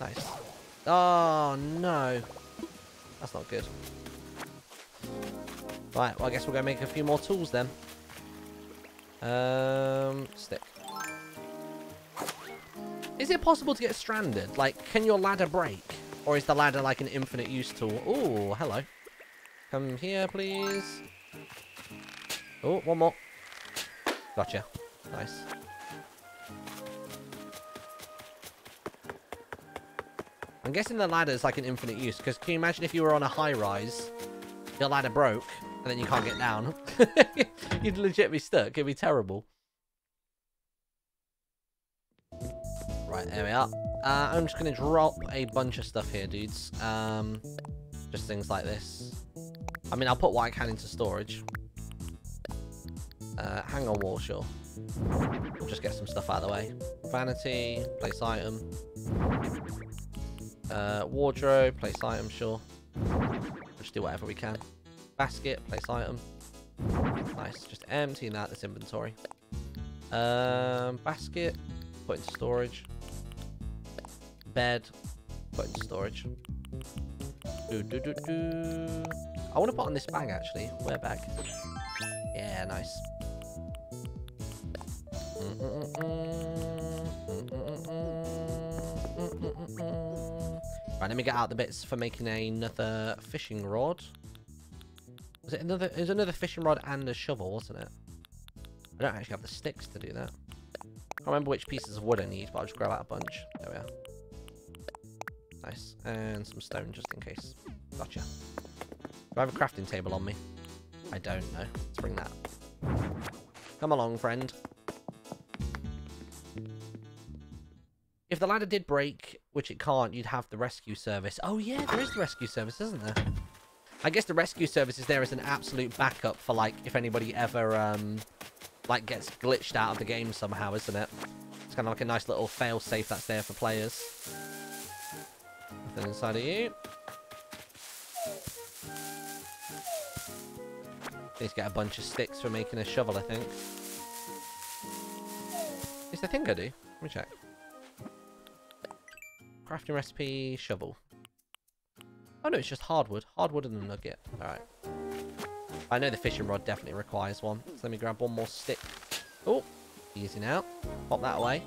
Nice. Oh, no. That's not good. Right, well, I guess we're going to make a few more tools then. Um, stick. Is it possible to get stranded? Like, can your ladder break? Or is the ladder like an infinite use tool? Oh, hello. Come here, please. Oh, one more. Gotcha. Nice. I'm guessing the ladder is like an infinite use, because can you imagine if you were on a high rise, your ladder broke, and then you can't get down? You'd legit be stuck. It'd be terrible. Right, there we are. Uh, I'm just going to drop a bunch of stuff here, dudes. Um, just things like this. I mean, I'll put what I can into storage. Uh, hang on, Warshaw. We'll just get some stuff out of the way. Vanity, place item. Uh, wardrobe, place item, sure. just do whatever we can. Basket, place item. Nice, just emptying out this inventory. Um, basket, put into storage. Bed, put into storage. Do, do, do, do. I want to put on this bag actually. Wear bag. Yeah, nice. Right, let me get out the bits for making another fishing rod. Was it another? It was another fishing rod and a shovel, wasn't it? I don't actually have the sticks to do that. I remember which pieces of wood I need, but I'll just grab out a bunch. There we are. Nice. And some stone just in case. Gotcha. Do I have a crafting table on me? I don't know. Let's bring that. Come along, friend. If the ladder did break, which it can't, you'd have the rescue service. Oh yeah, there is the rescue service, isn't there? I guess the rescue service is there as an absolute backup for like if anybody ever um like gets glitched out of the game somehow, isn't it? It's kind kind of like a nice little fail safe that's there for players. Nothing inside of you. To get a bunch of sticks for making a shovel, I think. Is the thing I do? Let me check. Crafting recipe, shovel. Oh no, it's just hardwood. Hardwood and a nugget. Alright. I know the fishing rod definitely requires one. So let me grab one more stick. Oh, easy now. Pop that away.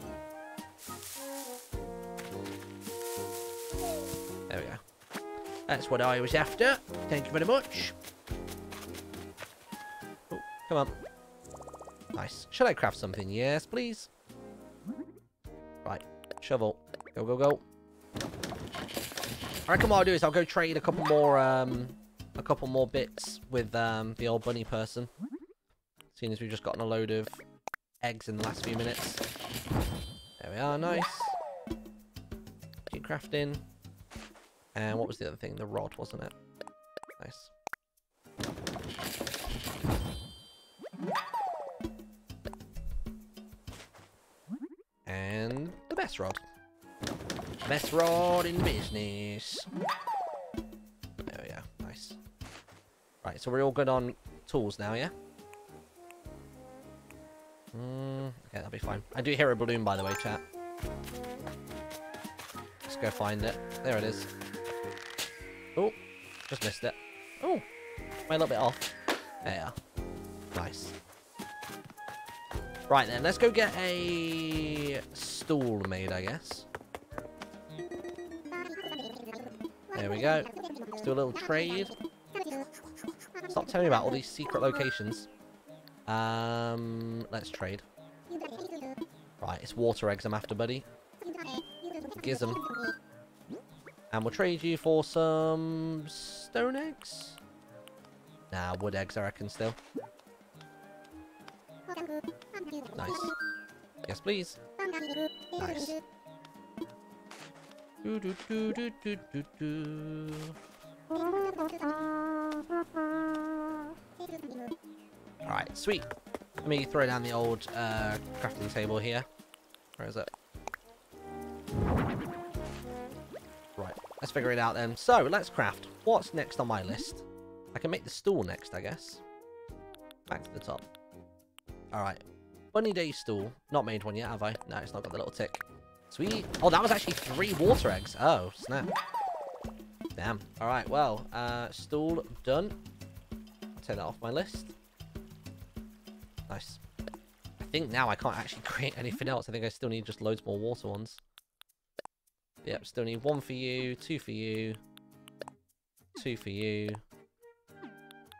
That's what I was after. Thank you very much. Oh, come on. Nice. Should I craft something? Yes, please. Right. Shovel. Go, go, go. I reckon what I'll do is I'll go trade a couple more, um, a couple more bits with um, the old bunny person. Seeing as we've just gotten a load of eggs in the last few minutes. There we are, nice. Keep crafting. And what was the other thing? The rod, wasn't it? Nice. And the best rod. Best rod in business. There we go. Nice. Right, so we're all good on tools now, yeah? Mm, okay, that'll be fine. I do hear a balloon, by the way, chat. Let's go find it. There it is. Oh, just missed it. Oh, went a little bit off. There. Nice. Right then, let's go get a stool made, I guess. There we go. Let's do a little trade. Stop telling me about all these secret locations. Um, let's trade. Right, it's water eggs I'm after, buddy. Gizm. And we'll trade you for some stone eggs. Nah, wood eggs, I reckon, still. Nice. Yes, please. Nice. Do, do, do, do, do, do. Alright, sweet. Let me throw down the old uh, crafting table here. Where is it? Figure it out then. So, let's craft. What's next on my list? I can make the stool next, I guess. Back to the top. Alright. Bunny Day stool. Not made one yet, have I? No, it's not got the little tick. Sweet. Oh, that was actually three water eggs. Oh, snap. Damn. Alright, well, uh, stool done. I'll take that off my list. Nice. I think now I can't actually create anything else. I think I still need just loads more water ones. Yep, still need one for you, two for you, two for you.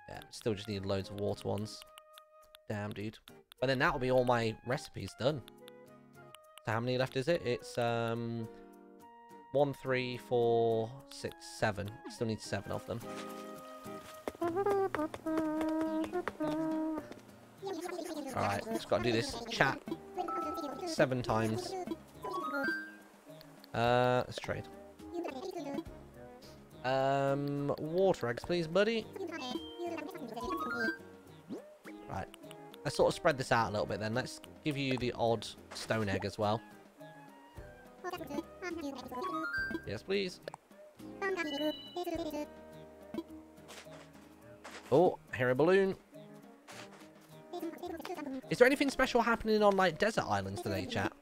Yeah, still just need loads of water ones. Damn, dude. But then that'll be all my recipes done. So how many left is it? It's um one, three, four, six, seven. Still need seven of them. Alright, just gotta do this chat seven times. Uh let's trade. Um water eggs please, buddy. Right. Let's sort of spread this out a little bit then. Let's give you the odd stone egg as well. Yes, please. Oh, here a balloon. Is there anything special happening on like desert islands today, chat?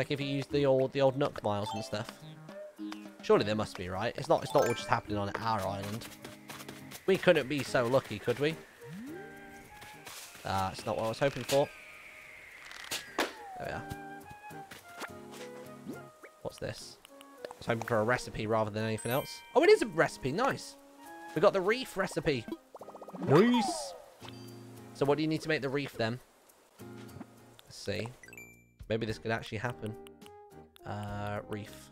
Like if you use the old the old Nook miles and stuff. Surely there must be, right? It's not it's not all just happening on our island. We couldn't be so lucky, could we? Ah, it's not what I was hoping for. There we are. What's this? I was hoping for a recipe rather than anything else. Oh, it is a recipe. Nice. We got the wreath recipe. Nice. So what do you need to make the wreath then? Let's see. Maybe this could actually happen. Uh, wreath.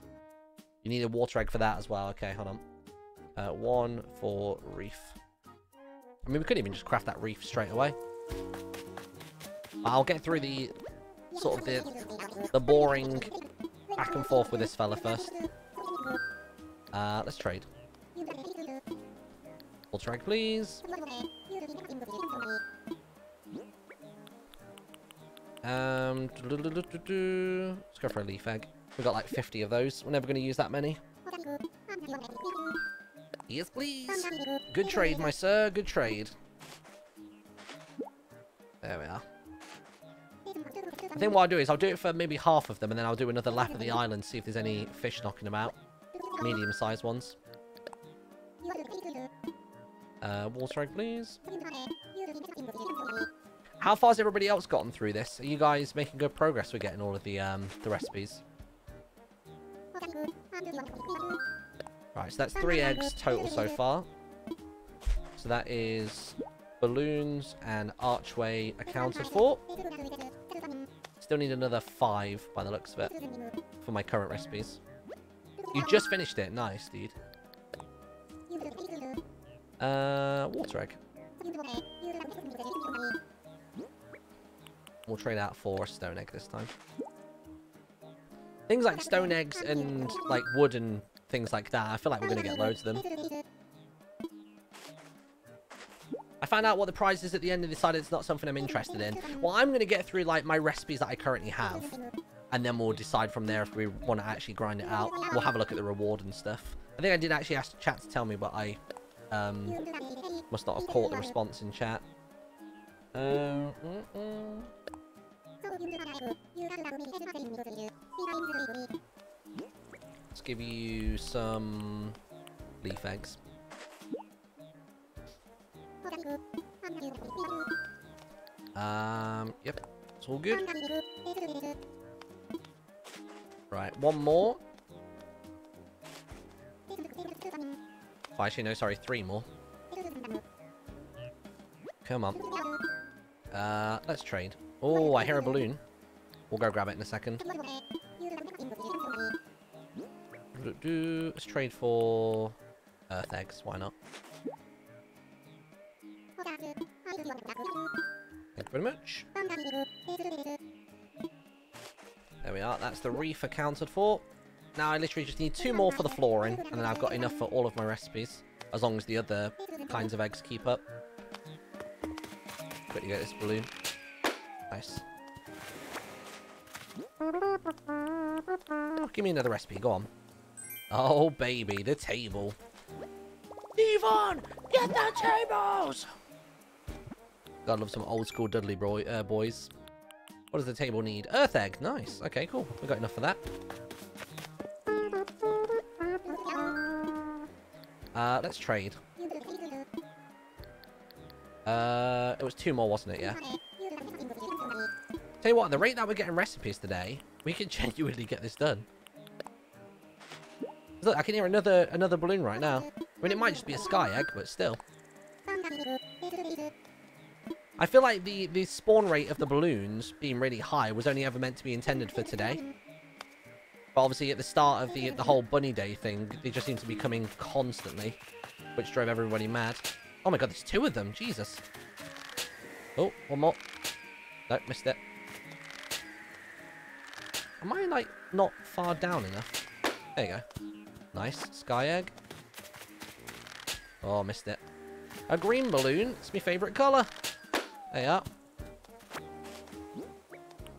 You need a water egg for that as well. Okay, hold on. Uh, one for wreath. I mean, we could even just craft that wreath straight away. I'll get through the sort of the the boring back and forth with this fella first. Uh, let's trade. Water egg, please. Um, doo-doo-doo-doo-doo. let's go for a leaf egg. We've got like 50 of those. We're never going to use that many. Yes, please. Good trade, my sir. Good trade. There we are. I think what I'll do is I'll do it for maybe half of them, and then I'll do another lap of the island, see if there's any fish knocking about. Medium-sized ones. Uh, water egg, please. How far has everybody else gotten through this? Are you guys making good progress with getting all of the um, the recipes? Right, so that's three eggs total so far. So that is balloons and archway accounted for. Still need another five by the looks of it for my current recipes. You just finished it. Nice, dude. Uh, water egg. We'll trade out for a stone egg this time. Things like stone eggs and like wood and things like that, I feel like we're going to get loads of them. I found out what the prize is at the end and decided it's not something I'm interested in. Well, I'm going to get through like my recipes that I currently have. And then we'll decide from there if we want to actually grind it out. We'll have a look at the reward and stuff. I think I did actually ask chat to tell me, but I um, must not have caught the response in chat. Uh, mm -mm. Let's give you some leaf eggs. Um, yep, it's all good. Right, one more. Oh, actually, no, sorry, three more. Come on. Uh, let's trade. Oh, I hear a balloon. We'll go grab it in a second. Let's trade for earth eggs. Why not? Thank you very much. There we are. That's the wreath accounted for. Now I literally just need two more for the flooring, and then I've got enough for all of my recipes, as long as the other kinds of eggs keep up. Quickly get this balloon. Give me another recipe, go on. Oh, baby, the table. D-Von, get the tables! Gotta love some old school Dudley boy, uh, boys. What does the table need? Earth egg, nice. Okay, cool. We got enough for that. Uh, let's trade. Uh, it was two more, wasn't it? Yeah. Tell you what, the rate that we're getting recipes today, we can genuinely get this done. Look, I can hear another another balloon right now. I mean, it might just be a sky egg, but still. I feel like the, the spawn rate of the balloons being really high was only ever meant to be intended for today. But obviously at the start of the the whole bunny day thing, they just seem to be coming constantly, which drove everybody mad. Oh my god, there's two of them. Jesus. Oh, one more. Nope, missed it. Am I, like, not far down enough? There you go. Nice. Sky egg. Oh, missed it. A green balloon. It's my favourite colour. There you are.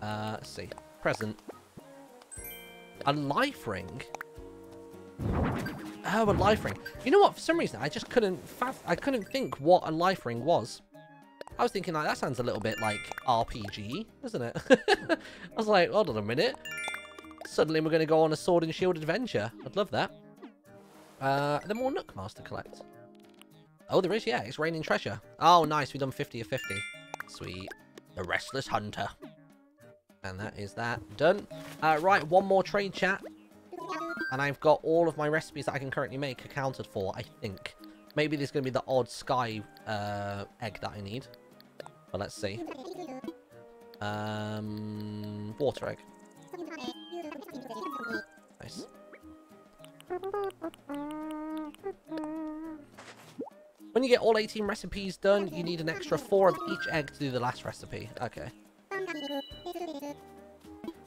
Uh, let's see. Present. A life ring? Oh, a life ring. You know what? For some reason, I just couldn't I couldn't think what a life ring was. I was thinking like that sounds a little bit like RPG, doesn't it? I was like, hold on a minute. Suddenly we're going to go on a sword and shield adventure. I'd love that. Uh, the more Nookmaster to collect. Oh, there is, yeah. It's raining treasure. Oh, nice. We've done 50 of 50. Sweet. The Restless Hunter. And that is that. Done. Uh, right, one more trade chat. And I've got all of my recipes that I can currently make accounted for, I think. Maybe there's going to be the odd sky uh, egg that I need. But let's see. Um, water egg. Nice. When you get all 18 recipes done, you need an extra 4 of each egg to do the last recipe. Okay.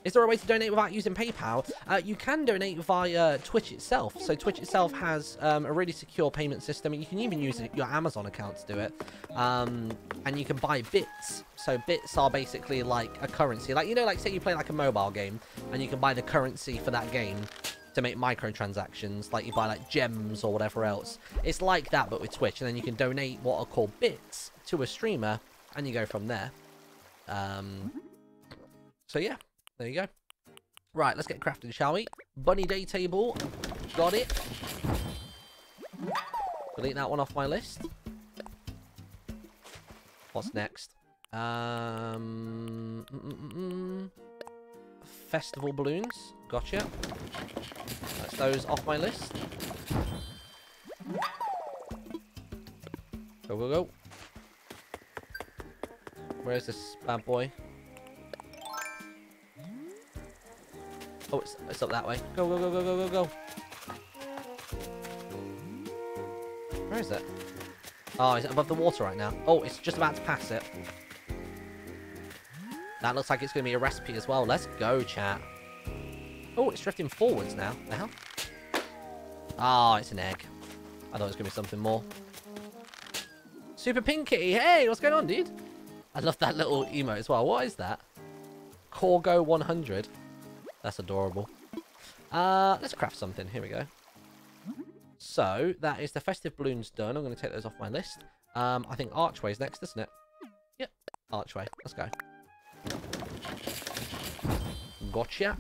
Is there a way to donate without using PayPal? Uh, you can donate via Twitch itself. So Twitch itself has um, a really secure payment system. You can even use your Amazon account to do it. Um, and you can buy bits. So bits are basically like a currency. Like, you know, like say you play like a mobile game and you can buy the currency for that game to make microtransactions. Like you buy like gems or whatever else. It's like that, but with Twitch. And then you can donate what are called bits to a streamer and you go from there. Um, so yeah, there you go. Right, let's get crafting, shall we? Bunny day table. Got it. Delete that one off my list. What's next? Um, mm, mm, mm, festival balloons. Gotcha. That's those off my list. Go, go, go. Where's this bad boy? Oh, it's, it's up that way. Go, go, go, go, go, go, go. Where is it? Oh, is it above the water right now? Oh, it's just about to pass it. That looks like it's going to be a recipe as well. Let's go, chat. Oh, it's drifting forwards now. The hell? Oh, it's an egg. I thought it was going to be something more. Super Pinky! Hey, what's going on, dude? I love that little emote as well. What is that? Corgo 100. That's adorable. Uh, let's craft something. Here we go. So, that is the festive balloons done. I'm going to take those off my list. Um, I think archway's next, isn't it? Yep, archway. Let's go. Gotcha.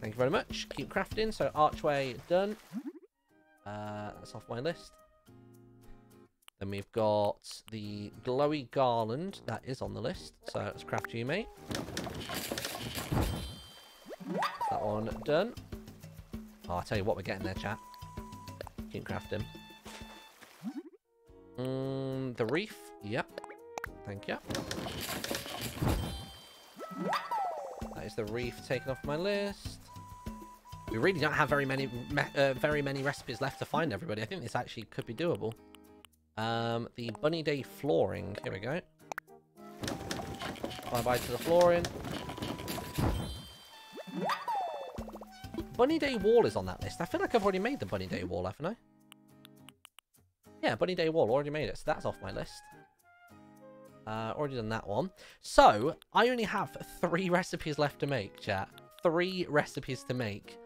Thank you very much. Keep crafting. So, archway done. Uh, that's off my list. Then we've got the glowy garland. That is on the list. So, let's craft you, mate. Done. Oh, I'll tell you what, we're getting there, chat. Keep crafting. Mm, the wreath. Yep. Thank you. That is the wreath taken off my list. We really don't have very many, uh, very many recipes left to find, everybody. I think this actually could be doable. Um, the Bunny Day flooring. Here we go. Bye bye to the flooring. Bunny Day Wall is on that list. I feel like I've already made the Bunny Day Wall, haven't I? Yeah, Bunny Day Wall, already made it, so that's off my list. Uh, already done that one. So, I only have three recipes left to make, chat. Three recipes to make.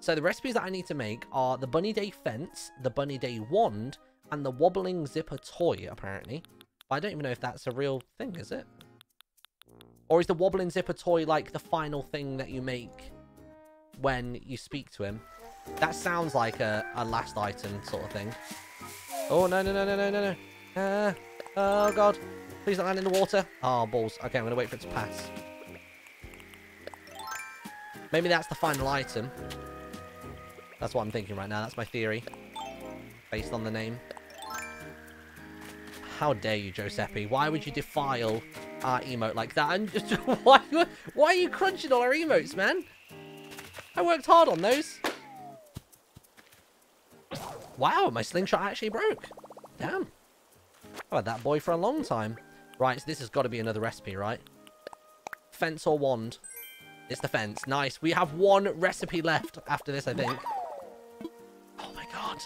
So the recipes that I need to make are the Bunny Day Fence, the Bunny Day Wand, and the Wobbling Zipper Toy, apparently. I don't even know if that's a real thing, is it? Or is the Wobbling Zipper Toy like the final thing that you make when you speak to him. That sounds like a, a last item sort of thing. Oh, no, no, no, no, no, no, no. Uh, oh, God. Please don't land in the water. Oh, balls. Okay, I'm going to wait for it to pass. Maybe that's the final item. That's what I'm thinking right now. That's my theory. Based on the name. How dare you, Giuseppe? Why would you defile our emote like that? And just, why, why are you crunching all our emotes, man? I worked hard on those. Wow, my slingshot actually broke. Damn. I've had that boy for a long time. Right, so this has got to be another recipe, right? Fence or wand? It's the fence. Nice. We have one recipe left after this, I think. Oh my god.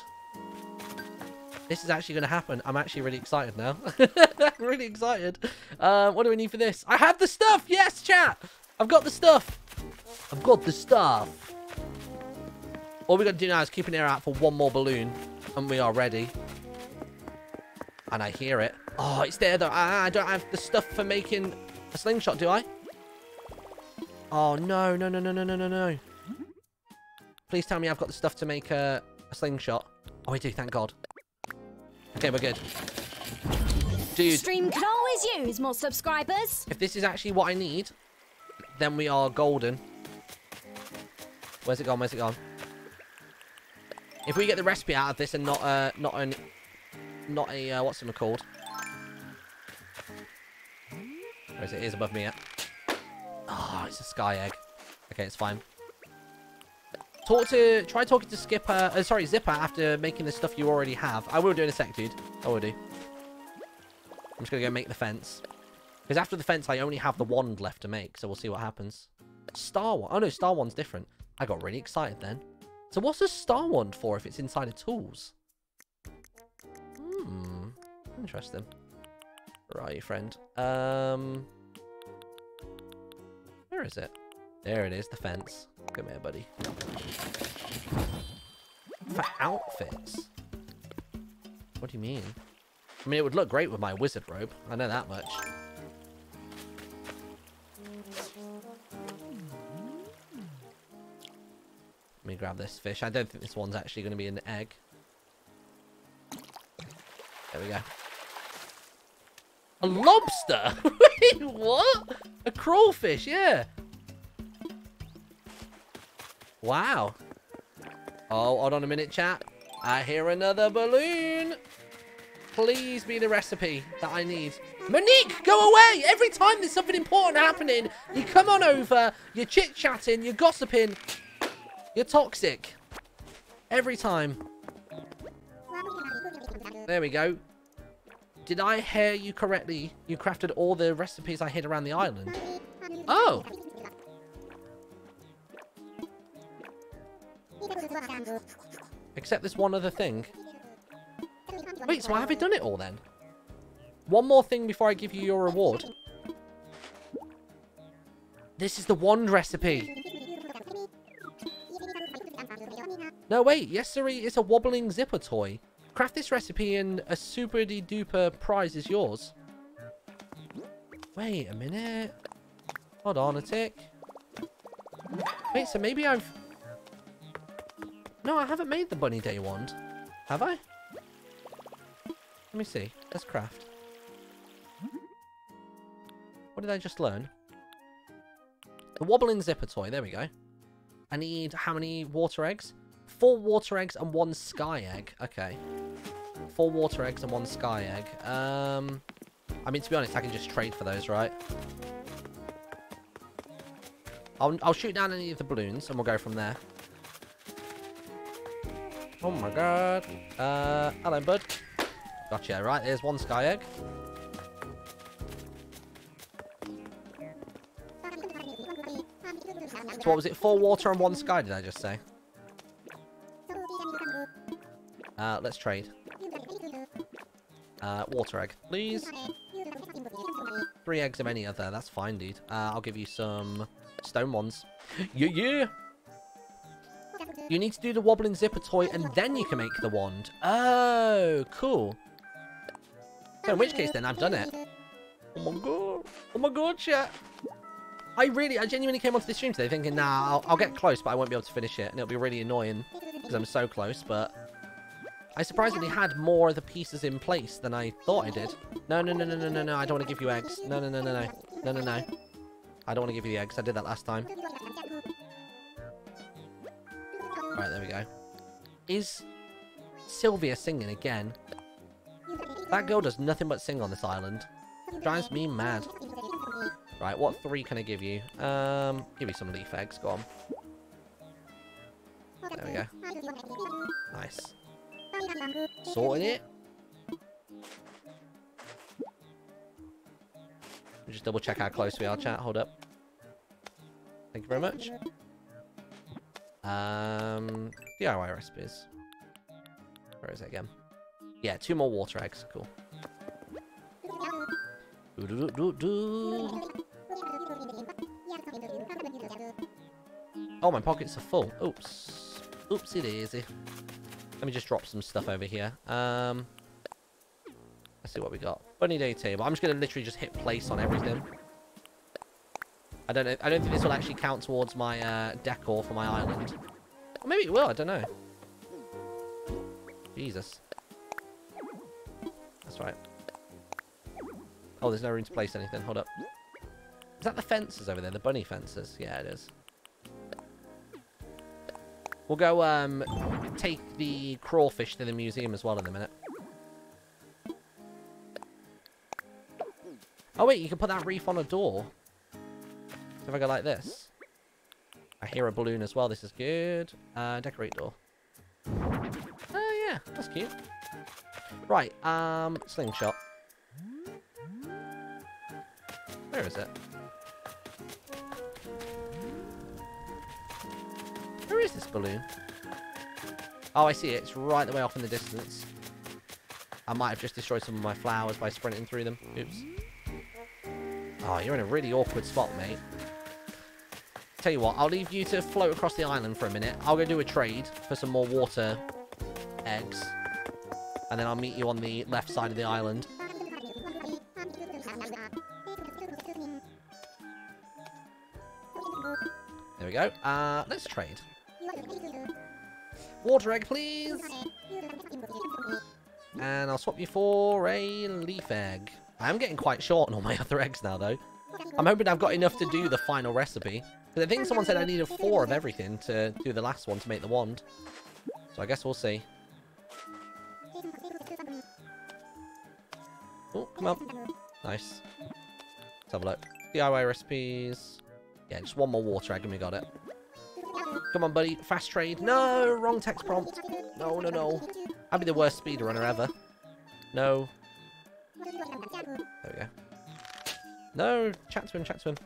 This is actually going to happen. I'm actually really excited now. Really excited. Uh, what do we need for this? I have the stuff! Yes, chat! I've got the stuff! I've got the stuff. All we got to do now is keep an ear out for one more balloon. And we are ready. And I hear it. Oh, it's there though. Ah, I don't have the stuff for making a slingshot, do I? Oh, no, no, no, no, no, no, no, no. Please tell me I've got the stuff to make a, a slingshot. Oh, I do, thank God. Okay, we're good. Dude. Stream can always use more subscribers. If this is actually what I need, then we are golden. Where's it gone? Where's it gone? If we get the recipe out of this and not uh not an not a uh, what's it called? Where is it? It is above me yet. Oh, it's a sky egg. Okay, it's fine. Talk to try talking to Skipper. Uh, sorry, Zipper after making the stuff you already have. I will do in a sec, dude. I will do. I'm just gonna go make the fence. Because after the fence, I only have the wand left to make, so we'll see what happens. Star wand. Oh no, star one's different. I got really excited then. So what's a star wand for if it's inside of tools? Hmm. Interesting. Right, friend? Um. Where is it? There it is, the fence. Come here, buddy. For outfits? What do you mean? I mean, it would look great with my wizard robe. I know that much. Let me grab this fish. I don't think this one's actually going to be an egg. There we go. A lobster? Wait, what? A crawfish, yeah. Wow. Oh, hold on a minute, chat. I hear another balloon. Please be the recipe that I need. Monique, go away! Every time there's something important happening, you come on over, you're chit-chatting, you're gossiping, you're toxic. Every time. There we go. Did I hear you correctly? You crafted all the recipes I hid around the island. Oh! Except this one other thing. Wait, so I haven't done it all then? One more thing before I give you your reward. This is the wand recipe. No, wait. Yes, sir, it's a wobbling zipper toy. Craft this recipe and a super duper prize is yours. Wait a minute. Hold on a tick. Wait, so maybe I've... No, I haven't made the bunny day wand. Have I? Let me see. Let's craft. What did I just learn? The wobbling zipper toy. There we go. I need how many water eggs? Four water eggs and one sky egg. Okay. Four water eggs and one sky egg. Um, I mean, to be honest, I can just trade for those, right? I'll, I'll shoot down any of the balloons and we'll go from there. Oh my god. Uh, hello, bud. Gotcha. Right, there's one sky egg. So what was it? Four water and one sky, did I just say? Uh, let's trade. Uh, water egg, please. Three eggs of any other. That's fine, dude. Uh, I'll give you some stone ones. Yeah, yeah. You need to do the wobbling zipper toy and then you can make the wand. Oh, cool. So in which case then, I've done it. Oh my god. Oh my god, chat. I really, I genuinely came onto this stream today thinking, nah, I'll, I'll get close, but I won't be able to finish it. And it'll be really annoying because I'm so close, but... I surprisingly had more of the pieces in place than I thought I did. No, no, no, no, no, no, no, I don't want to give you eggs. No, no, no, no, no. No, no, no. I don't want to give you the eggs. I did that last time. Right, there we go. Is Sylvia singing again? That girl does nothing but sing on this island. Drives me mad. Right, what three can I give you? Um, give me some leaf eggs. Go on. There we go. Nice. Sorting it. Just double check how close we are, chat. Hold up. Thank you very much. Um, DIY recipes. Where is it again? Yeah, two more water eggs. Cool. Doo -doo -doo -doo oh, my pockets are full. Oops. Oopsie daisy. Let me just drop some stuff over here. Um, let's see what we got. Bunny day table. I'm just going to literally just hit place on everything. I don't know. I don't think this will actually count towards my uh, decor for my island. Or maybe it will. I don't know. Jesus. That's right. Oh, there's no room to place anything. Hold up. Is that the fences over there? The bunny fences? Yeah, it is. We'll go um, take the crawfish to the museum as well in a minute. Oh, wait, you can put that wreath on a door. So if I go like this. I hear a balloon as well. This is good. Uh, decorate door. Oh, yeah. That's cute. Right. Um, slingshot. Where is it? Where is this balloon? Oh, I see it. It's right the way off in the distance. I might have just destroyed some of my flowers by sprinting through them. Oops. Oh, you're in a really awkward spot, mate. Tell you what, I'll leave you to float across the island for a minute. I'll go do a trade for some more water eggs. And then I'll meet you on the left side of the island. There we go. Uh, let's trade. Water egg, please. And I'll swap you for a leaf egg. I am getting quite short on all my other eggs now, though. I'm hoping I've got enough to do the final recipe. But I think someone said I needed four of everything to do the last one to make the wand. So I guess we'll see. Oh, come on. Nice. Let's have a look. DIY recipes. Yeah, just one more water egg and we got it. Come on, buddy. Fast trade. No, wrong text prompt. No, no, no. I'd be the worst speedrunner ever. No. There we go. No, chat to him, chat to him.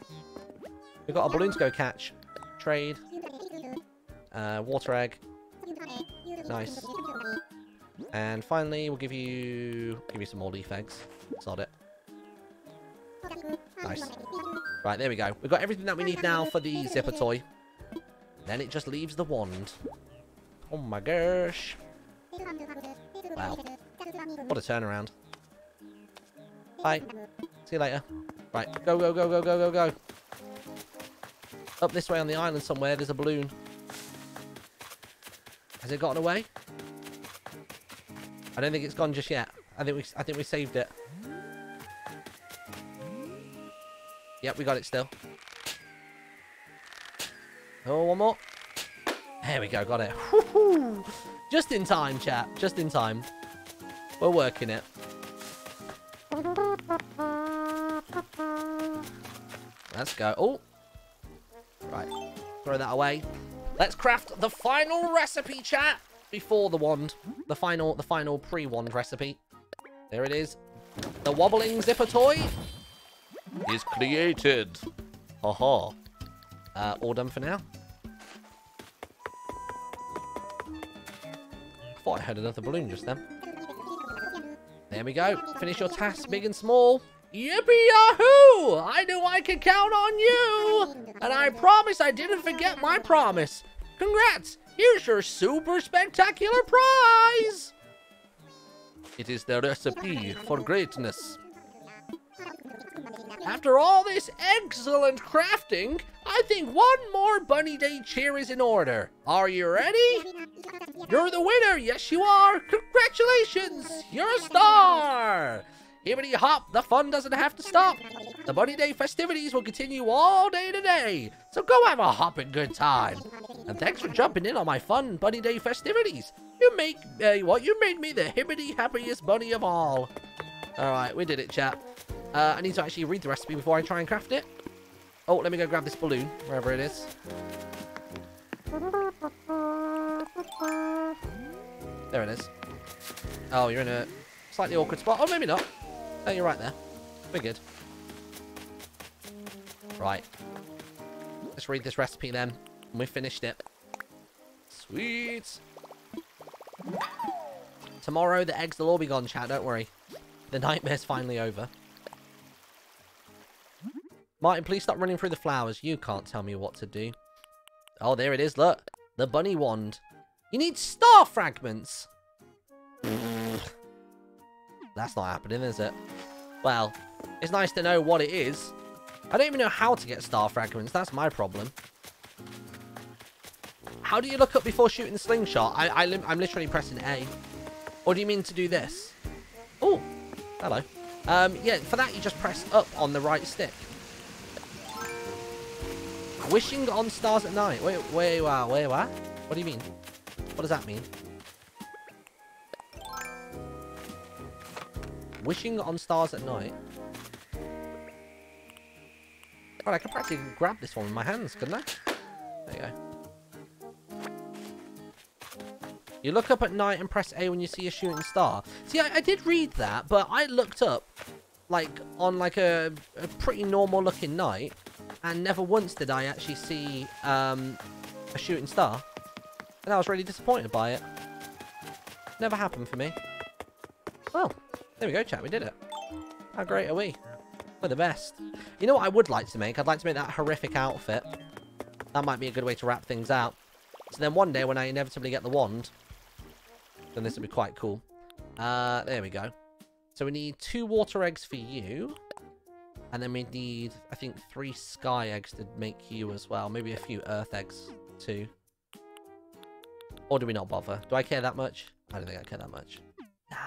We've got a balloon to go catch. Trade. Uh, water egg. Nice. And finally, we'll give you give you some more leaf eggs. Sod it. Nice. Right, there we go. We've got everything that we need now for the zipper toy. Then it just leaves the wand. Oh my gosh. Wow. What a turnaround. Bye. See you later. Right, go, go, go, go, go, go, go. Up this way on the island somewhere, there's a balloon. Has it gotten away? I don't think it's gone just yet. I think we, I think we saved it. Yep, we got it still. Oh, one more. There we go, got it. Just in time, chat. Just in time. We're working it. Let's go. Oh. Right. Throw that away. Let's craft the final recipe, chat, before the wand. The final, the final pre-wand recipe. There it is. The wobbling zipper toy is created. Haha. Uh, all done for now. Thought I heard another balloon just then. There we go. Finish your tasks, big and small. Yippee yahoo! I knew I could count on you! And I promise I didn't forget my promise. Congrats! Here's your super spectacular prize! It is the recipe for greatness. After all this excellent crafting, I think one more Bunny Day cheer is in order. Are you ready? You're the winner! Yes, you are! Congratulations! You're a star! Hibbity hop, the fun doesn't have to stop. The Bunny Day festivities will continue all day today, so go have a hopping good time. And thanks for jumping in on my fun Bunny Day festivities. You make, uh, what, you made me the hibbity happiest bunny of all. Alright, we did it, chat. Uh, I need to actually read the recipe before I try and craft it. Oh, let me go grab this balloon, wherever it is. There it is. Oh, you're in a slightly awkward spot. Oh, maybe not. Oh, you're right there. We're good. Right. Let's read this recipe then. We finished it. Sweet. Tomorrow, the eggs will all be gone, chat. Don't worry. The nightmare's finally over. Martyn, please stop running through the flowers. You can't tell me what to do. Oh, there it is. Look. The bunny wand. You need star fragments. That's not happening, is it? Well, it's nice to know what it is. I don't even know how to get star fragments. That's my problem. How do you look up before shooting the slingshot? I, I, I'm literally pressing A. Or do you mean to do this? Oh, hello. Um, yeah, for that you just press up on the right stick. Wishing on stars at night. Wait, wait, wow, wait, what? What do you mean? What does that mean? Wishing on stars at night. God, I could practically grab this one with my hands, couldn't I? There you go. You look up at night and press A when you see a shooting star. See, I, I did read that, but I looked up like on like a, a pretty normal looking night, and never once did I actually see um, a shooting star, and I was really disappointed by it. Never happened for me. Well, there we go, chat. We did it. How great are we? We're the best. You know what I would like to make? I'd like to make that horrific outfit. That might be a good way to wrap things out. So then one day when I inevitably get the wand, then this would be quite cool. Uh, there we go. So we need two water eggs for you. And then we need, I think, three sky eggs to make you as well. Maybe a few earth eggs too. Or do we not bother? Do I care that much? I don't think I care that much. Nah.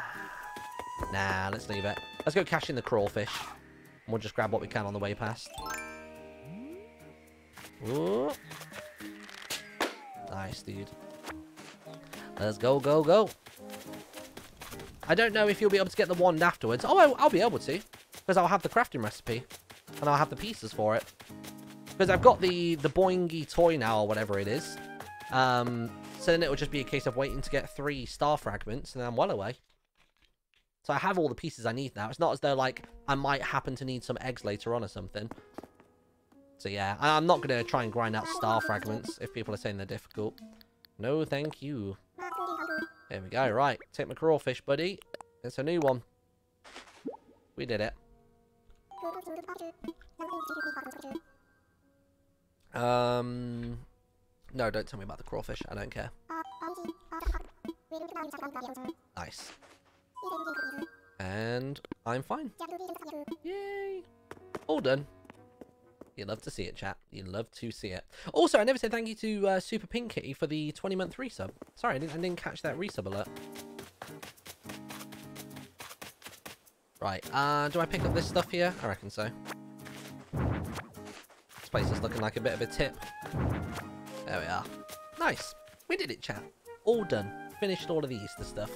Nah, let's leave it. Let's go cash in the crawfish. And we'll just grab what we can on the way past. Ooh. Nice, dude. Let's go, go, go. I don't know if you'll be able to get the wand afterwards. Oh, I, I'll be able to. Because I'll have the crafting recipe. And I'll have the pieces for it. Because I've got the, the Boingy toy now, or whatever it is. Um, so then it will just be a case of waiting to get three star fragments, and then I'm well away. So I have all the pieces I need now. It's not as though, like, I might happen to need some eggs later on or something. So yeah, I'm not going to try and grind out star fragments if people are saying they're difficult. No, thank you. There we go. Right, take my crawfish, buddy. It's a new one. We did it. Um, no, don't tell me about the crawfish. I don't care. Nice. And I'm fine. Yay. All done. You'd love to see it, chat. You'd love to see it. Also, I never said thank you to uh, Super Pinky for the 20-month resub. Sorry, I didn't, I didn't catch that resub alert. Right, uh, do I pick up this stuff here? I reckon so. This place is looking like a bit of a tip. There we are. Nice. We did it, chat. All done. Finished all of the Easter stuff.